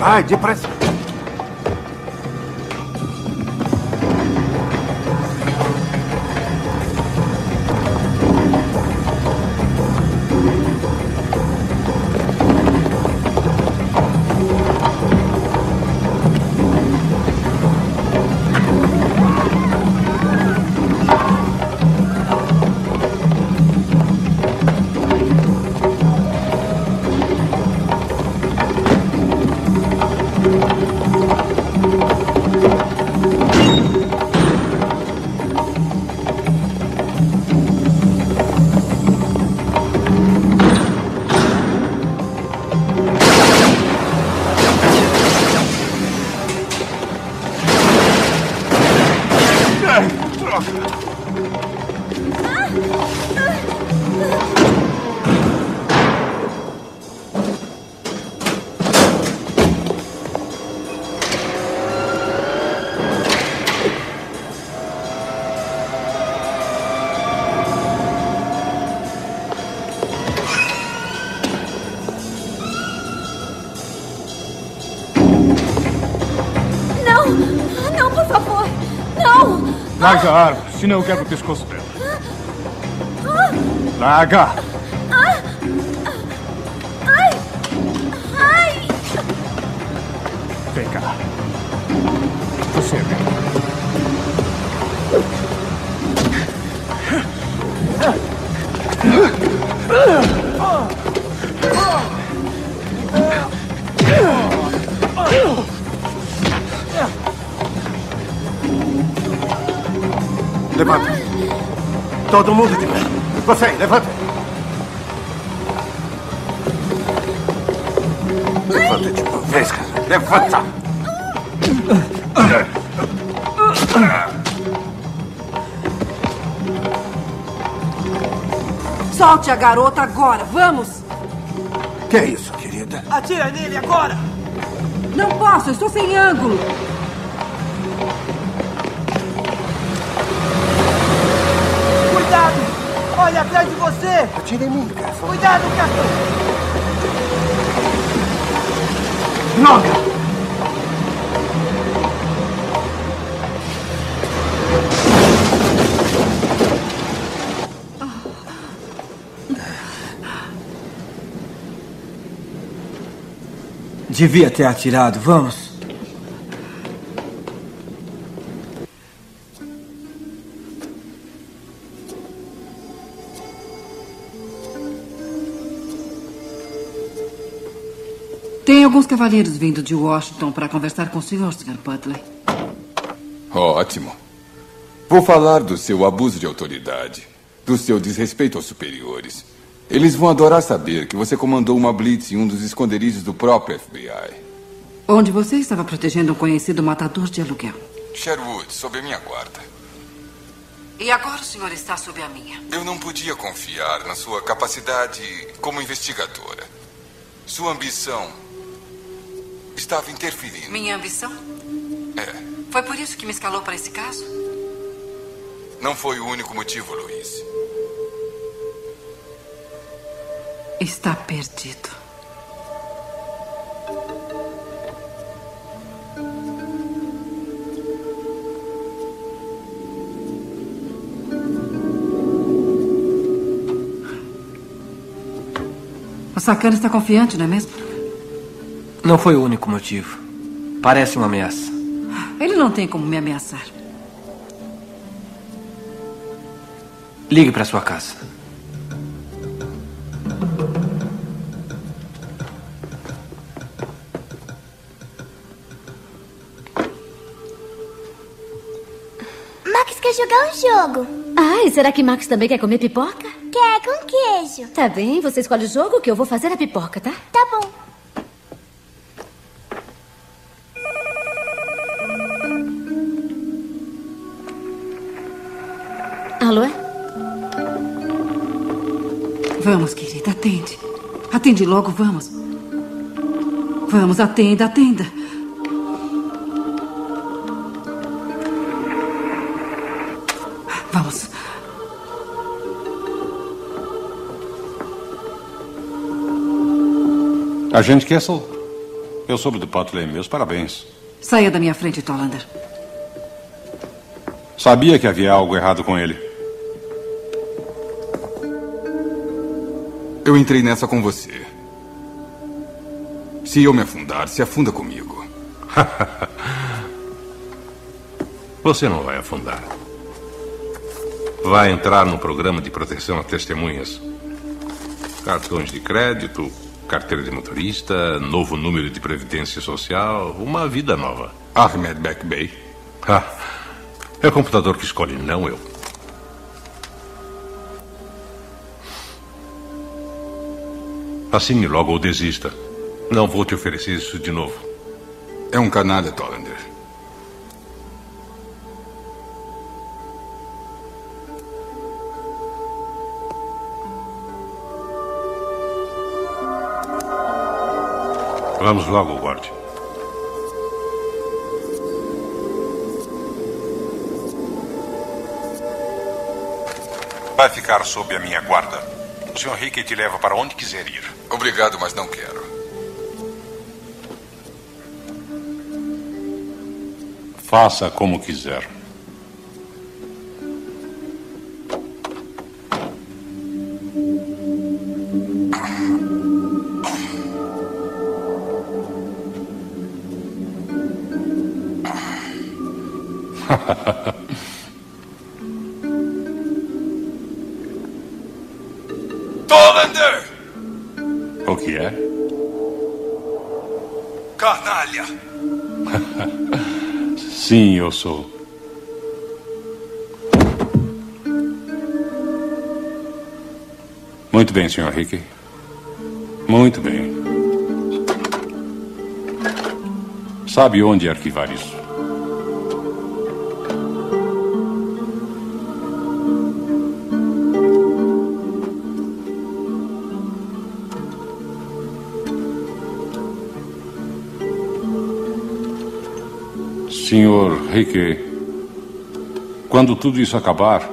Vai, depressa. Larga a arma, senão eu quebro o pescoço dela. Larga! Todo mundo de pé. Você, levanta. Levanta de uma vez, cara. Levanta. Solte a garota agora, vamos! Que é isso, querida? Atira nele agora! Não posso, estou sem ângulo. Olha atrás de você! Atira em mim, cara. Cuidado, Castor! Droga! Devia ter atirado, vamos. Cavaleiros vindo de Washington para conversar com o senhor, Sr. Butler. Ótimo. Vou falar do seu abuso de autoridade, do seu desrespeito aos superiores. Eles vão adorar saber que você comandou uma blitz em um dos esconderijos do próprio FBI. Onde você estava protegendo um conhecido matador de aluguel. Sherwood, sob a minha guarda. E agora o senhor está sob a minha. Eu não podia confiar na sua capacidade como investigadora. Sua ambição estava interferindo. Minha ambição? É. Foi por isso que me escalou para esse caso? Não foi o único motivo, Luiz. Está perdido. O sacana está confiante, não é mesmo? Não foi o único motivo. Parece uma ameaça. Ele não tem como me ameaçar. Ligue para sua casa. Max quer jogar um jogo. Ai, será que Max também quer comer pipoca? Quer com queijo. Tá bem, você escolhe o jogo que eu vou fazer a pipoca, tá? Tá bom. Querida, atende. Atende logo, vamos. Vamos, atenda, atenda. Vamos. Agente Kessel, eu soube do Butler. Meus parabéns. Saia da minha frente, Tolander. Sabia que havia algo errado com ele. Eu entrei nessa com você. Se eu me afundar, se afunda comigo. Você não vai afundar. Vai entrar no programa de proteção a testemunhas. Cartões de crédito, carteira de motorista, novo número de previdência social, uma vida nova. Ahmed Bekbey. Ah, é o computador que escolhe, não eu. Assine logo ou desista. Não vou te oferecer isso de novo. É um canalha, Tollander. Vamos logo, Ward. Vai ficar sob a minha guarda. O Sr. Rickey te leva para onde quiser ir. Obrigado, mas não quero. Faça como quiser. Tollander! Sim, eu sou. Muito bem, Sr. Rick. Muito bem. Sabe onde arquivar isso? Senhor Rick, quando tudo isso acabar,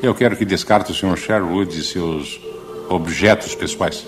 eu quero que descarte o Sr. Sherwood e seus objetos pessoais.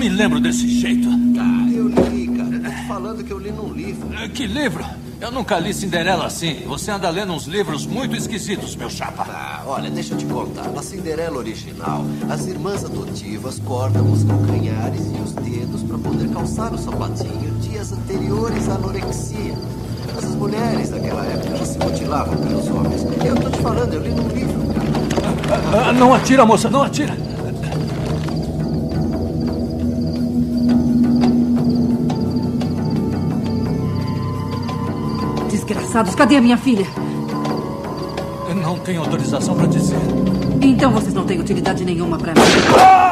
Me lembro desse jeito. Ah, eu li, cara. Tô te falando que eu li num livro. Que livro? Eu nunca li Cinderela assim. Você anda lendo uns livros muito esquisitos, meu chapa. Ah, olha, deixa eu te contar. Na Cinderela original, as irmãs adotivas cortam os calcanhares e os dedos para poder calçar o sapatinho dias anteriores à anorexia. Mas as mulheres daquela época já se mutilavam pelos homens. Eu tô te falando, eu li num livro, cara. Ah, não atira, moça, não atira. Desgraçados, cadê a minha filha? Eu não tenho autorização para dizer. Então vocês não têm utilidade nenhuma para mim. Caston.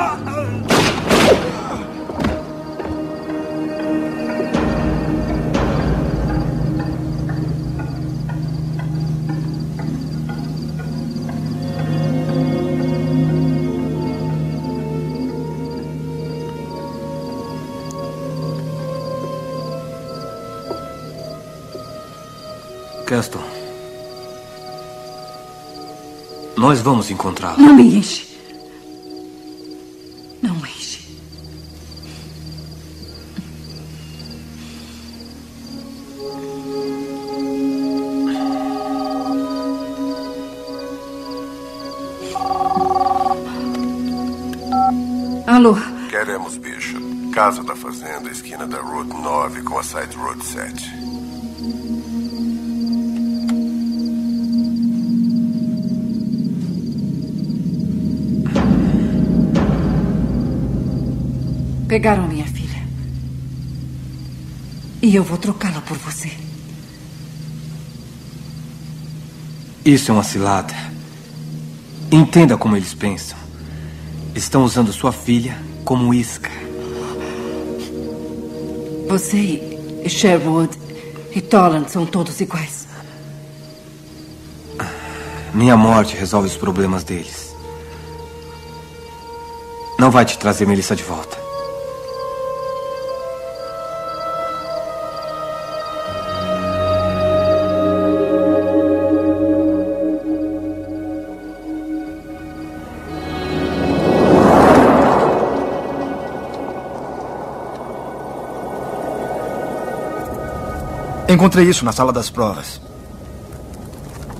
Nós vamos encontrá-lo. Não me enche. Não enche. Alô? Queremos Bishop. Casa da Fazenda, esquina da Route 9 com a Side Road 7. Pegaram minha filha. E eu vou trocá-la por você. Isso é uma cilada. Entenda como eles pensam. Estão usando sua filha como isca. Você e Sherwood e Toland são todos iguais. Minha morte resolve os problemas deles. Não vai te trazer Melissa de volta. Encontrei isso na sala das provas.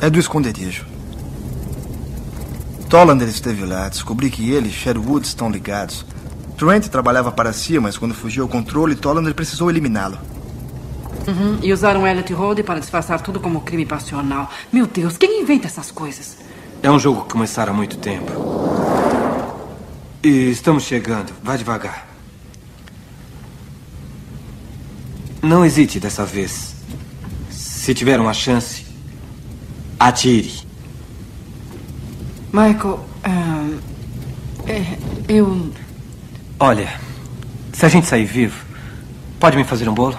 É do esconderijo. Tollander esteve lá. Descobri que ele e Sherwood estão ligados. Trent trabalhava para si, mas quando fugiu ao controle, Tollander precisou eliminá-lo. Uhum. E usaram Elliot Road para disfarçar tudo como crime passional. Meu Deus, quem inventa essas coisas? É um jogo que começaram há muito tempo. E estamos chegando. Vá devagar. Não hesite dessa vez. Se tiver uma chance, atire. Michael, é, eu. Olha, se a gente sair vivo, pode me fazer um bolo?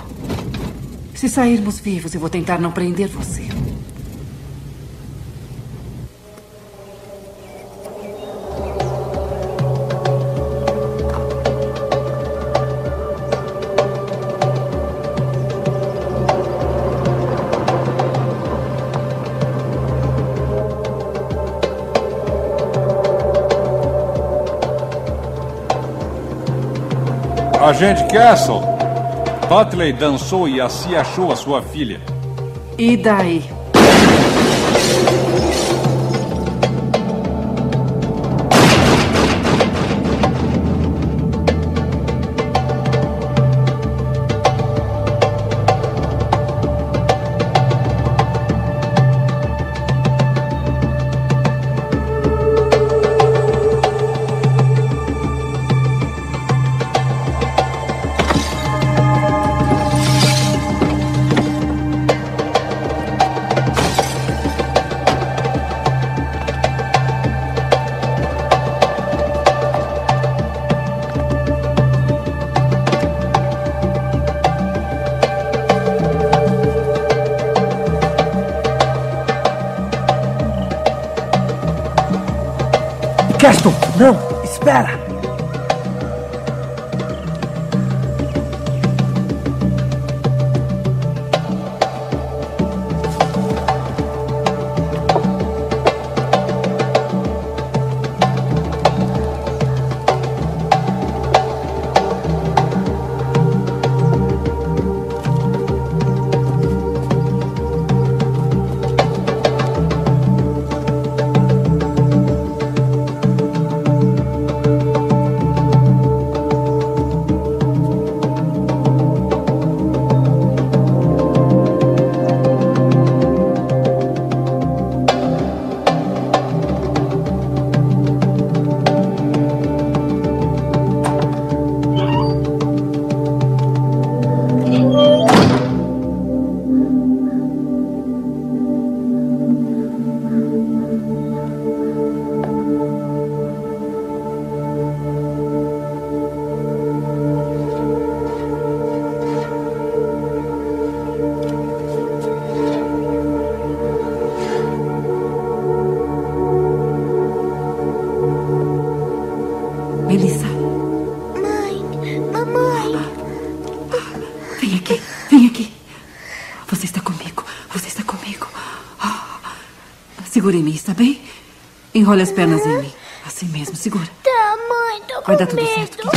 Se sairmos vivos, eu vou tentar não prender você. Agente Castle, Butley dançou e assim achou a sua filha. E daí? Caston, não! Espera! Segura em mim, está bem? Enrole as pernas em mim. Assim mesmo, segura. Tá, mãe, tô Vai com dar tudo medo. certo.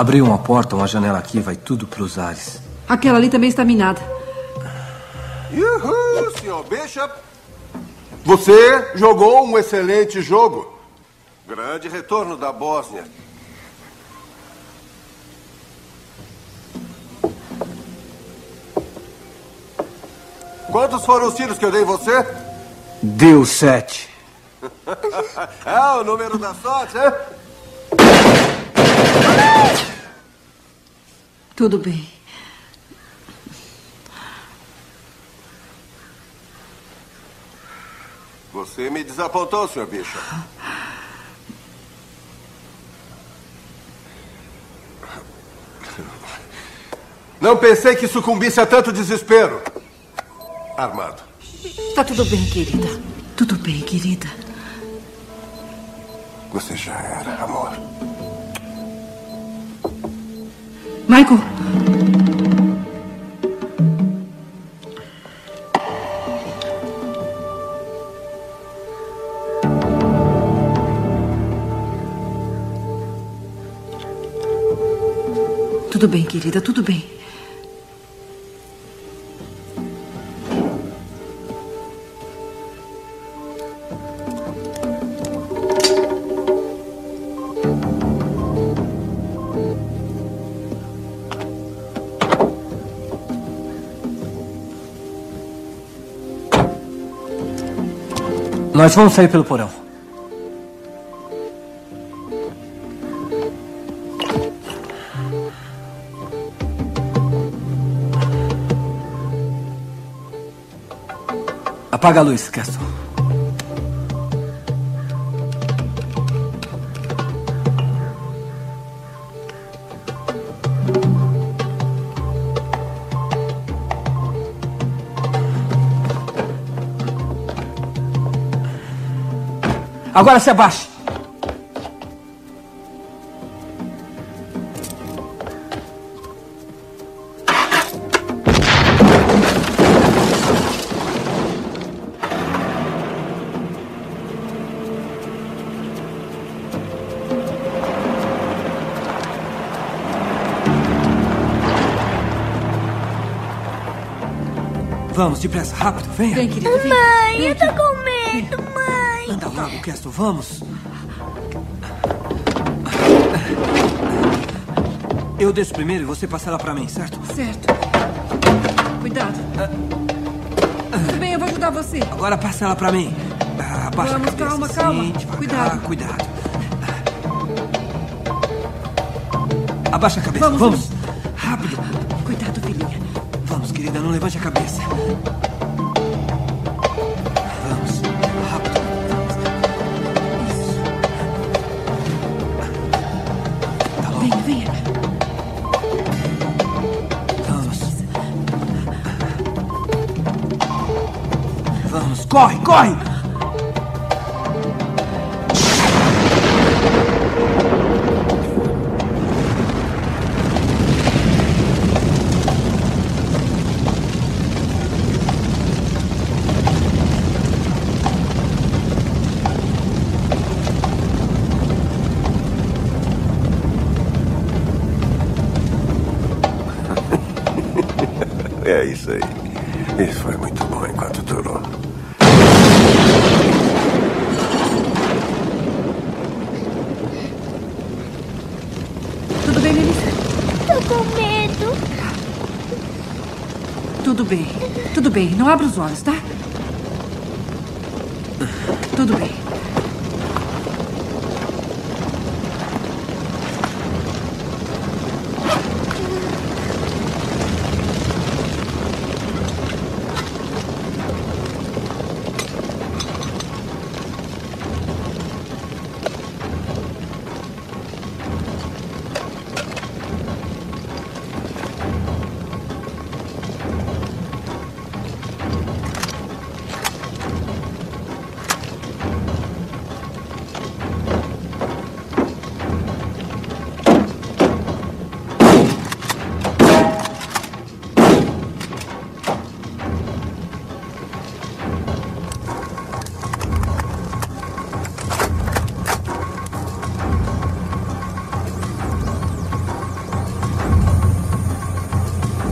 Abriu uma porta, uma janela aqui, vai tudo pros ares. Aquela ali também está minada. Uhul, senhor Bishop. Você jogou um excelente jogo. Grande retorno da Bósnia. Quantos foram os tiros que eu dei você? Deu sete. é o número da sorte, é? Tudo bem. Você me desapontou, senhor Bishop. Não pensei que sucumbisse a tanto desespero. Armado. Está tudo bem, querida. Tudo bem, querida. Você já era, amor. Michael. Tudo bem, querida, tudo bem. Nós vamos sair pelo porão. Apaga a luz, Castle. Agora se abaixe. Vamos, depressa, rápido, venha. Vem, querida, vem. Mãe, Vem eu tô com medo. Anda logo, Castle, vamos. Eu desço primeiro e você passa lá pra mim, certo? Certo. Cuidado. Tudo bem, eu vou ajudar você. Agora passa ela pra mim. Ah, abaixa Vamos, a cabeça. calma, assim, calma. devagar, Cuidado. cuidado. Abaixa a cabeça, Vamos, vamos. Rápido. Cuidado, filhinha. Vamos, querida, não levante a cabeça. Vamos, corre, corre! É com medo. Tudo bem. Tudo bem. Não abra os olhos, tá? Tudo bem.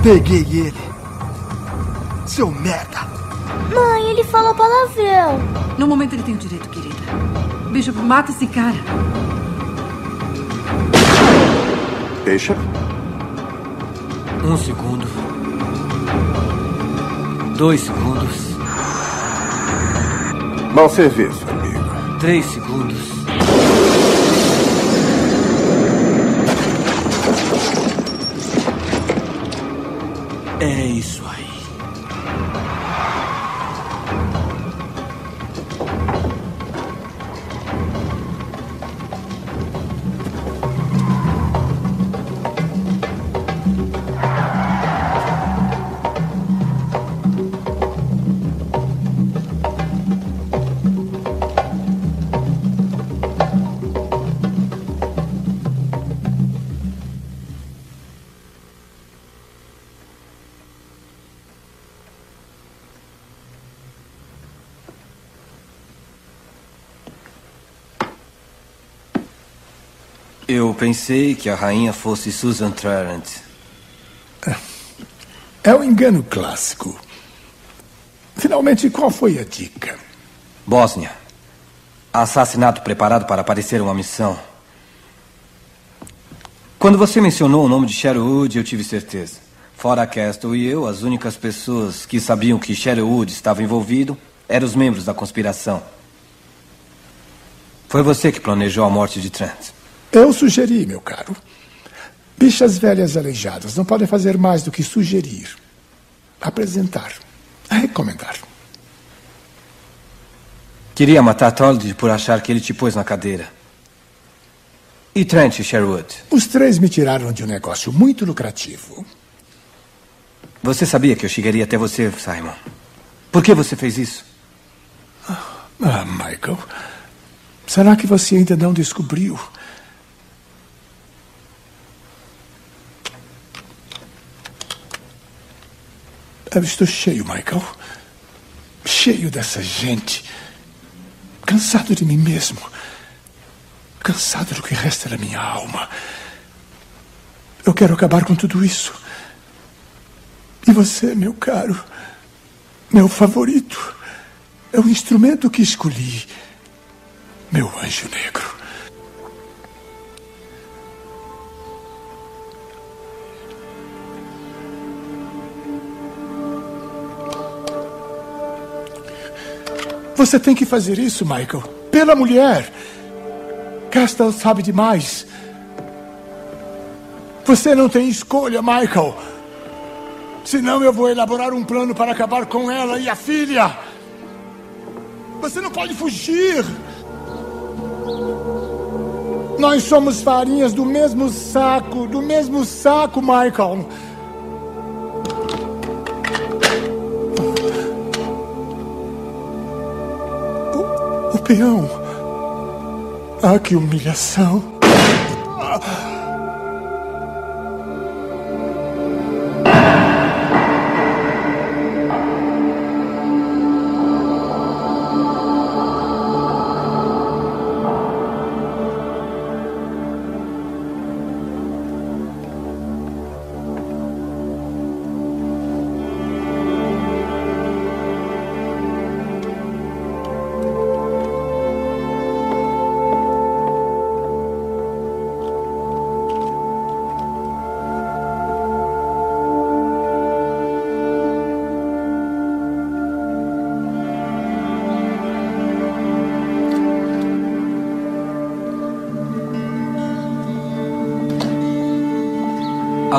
Peguei ele. Seu merda. Mãe, ele falou palavrão. No momento ele tem o direito, querida. Bishop, mata esse cara. Deixa. Um segundo. Dois segundos. Bom serviço, amigo. Três segundos. É isso pensei que a rainha fosse Susan Tarrant. É um engano clássico. Finalmente, qual foi a dica? Bósnia. Assassinato preparado para aparecer uma missão. Quando você mencionou o nome de Sherwood, eu tive certeza. Fora Castle e eu, as únicas pessoas que sabiam que Sherwood estava envolvido eram os membros da conspiração. Foi você que planejou a morte de Trent. Eu sugeri, meu caro. Bichas velhas aleijadas não podem fazer mais do que sugerir, apresentar, recomendar. Queria matar Todd por achar que ele te pôs na cadeira. E Trent e Sherwood? Os três me tiraram de um negócio muito lucrativo. Você sabia que eu chegaria até você, Simon. Por que você fez isso? Ah, Michael. Será que você ainda não descobriu? Eu estou cheio, Michael. Cheio dessa gente. Cansado de mim mesmo. Cansado do que resta da minha alma. Eu quero acabar com tudo isso. E você, meu caro, meu favorito, é o instrumento que escolhi. Meu anjo negro. Você tem que fazer isso, Michael. Pela mulher. Castle sabe demais. Você não tem escolha, Michael. Senão eu vou elaborar um plano para acabar com ela e a filha. Você não pode fugir. Nós somos farinhas do mesmo saco, do mesmo saco, Michael. O, o peão. Ah, que humilhação.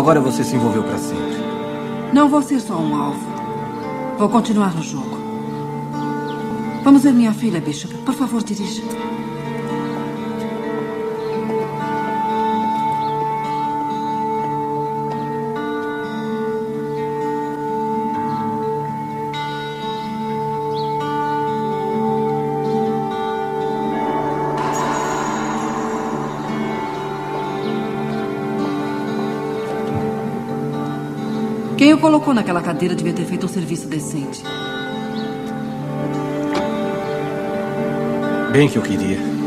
Agora você se envolveu para sempre. Não vou ser só um alvo. Vou continuar no jogo. Vamos ver minha filha, Bishop. Por favor, dirija. Quem o colocou naquela cadeira devia ter feito um serviço decente. Bem que eu queria.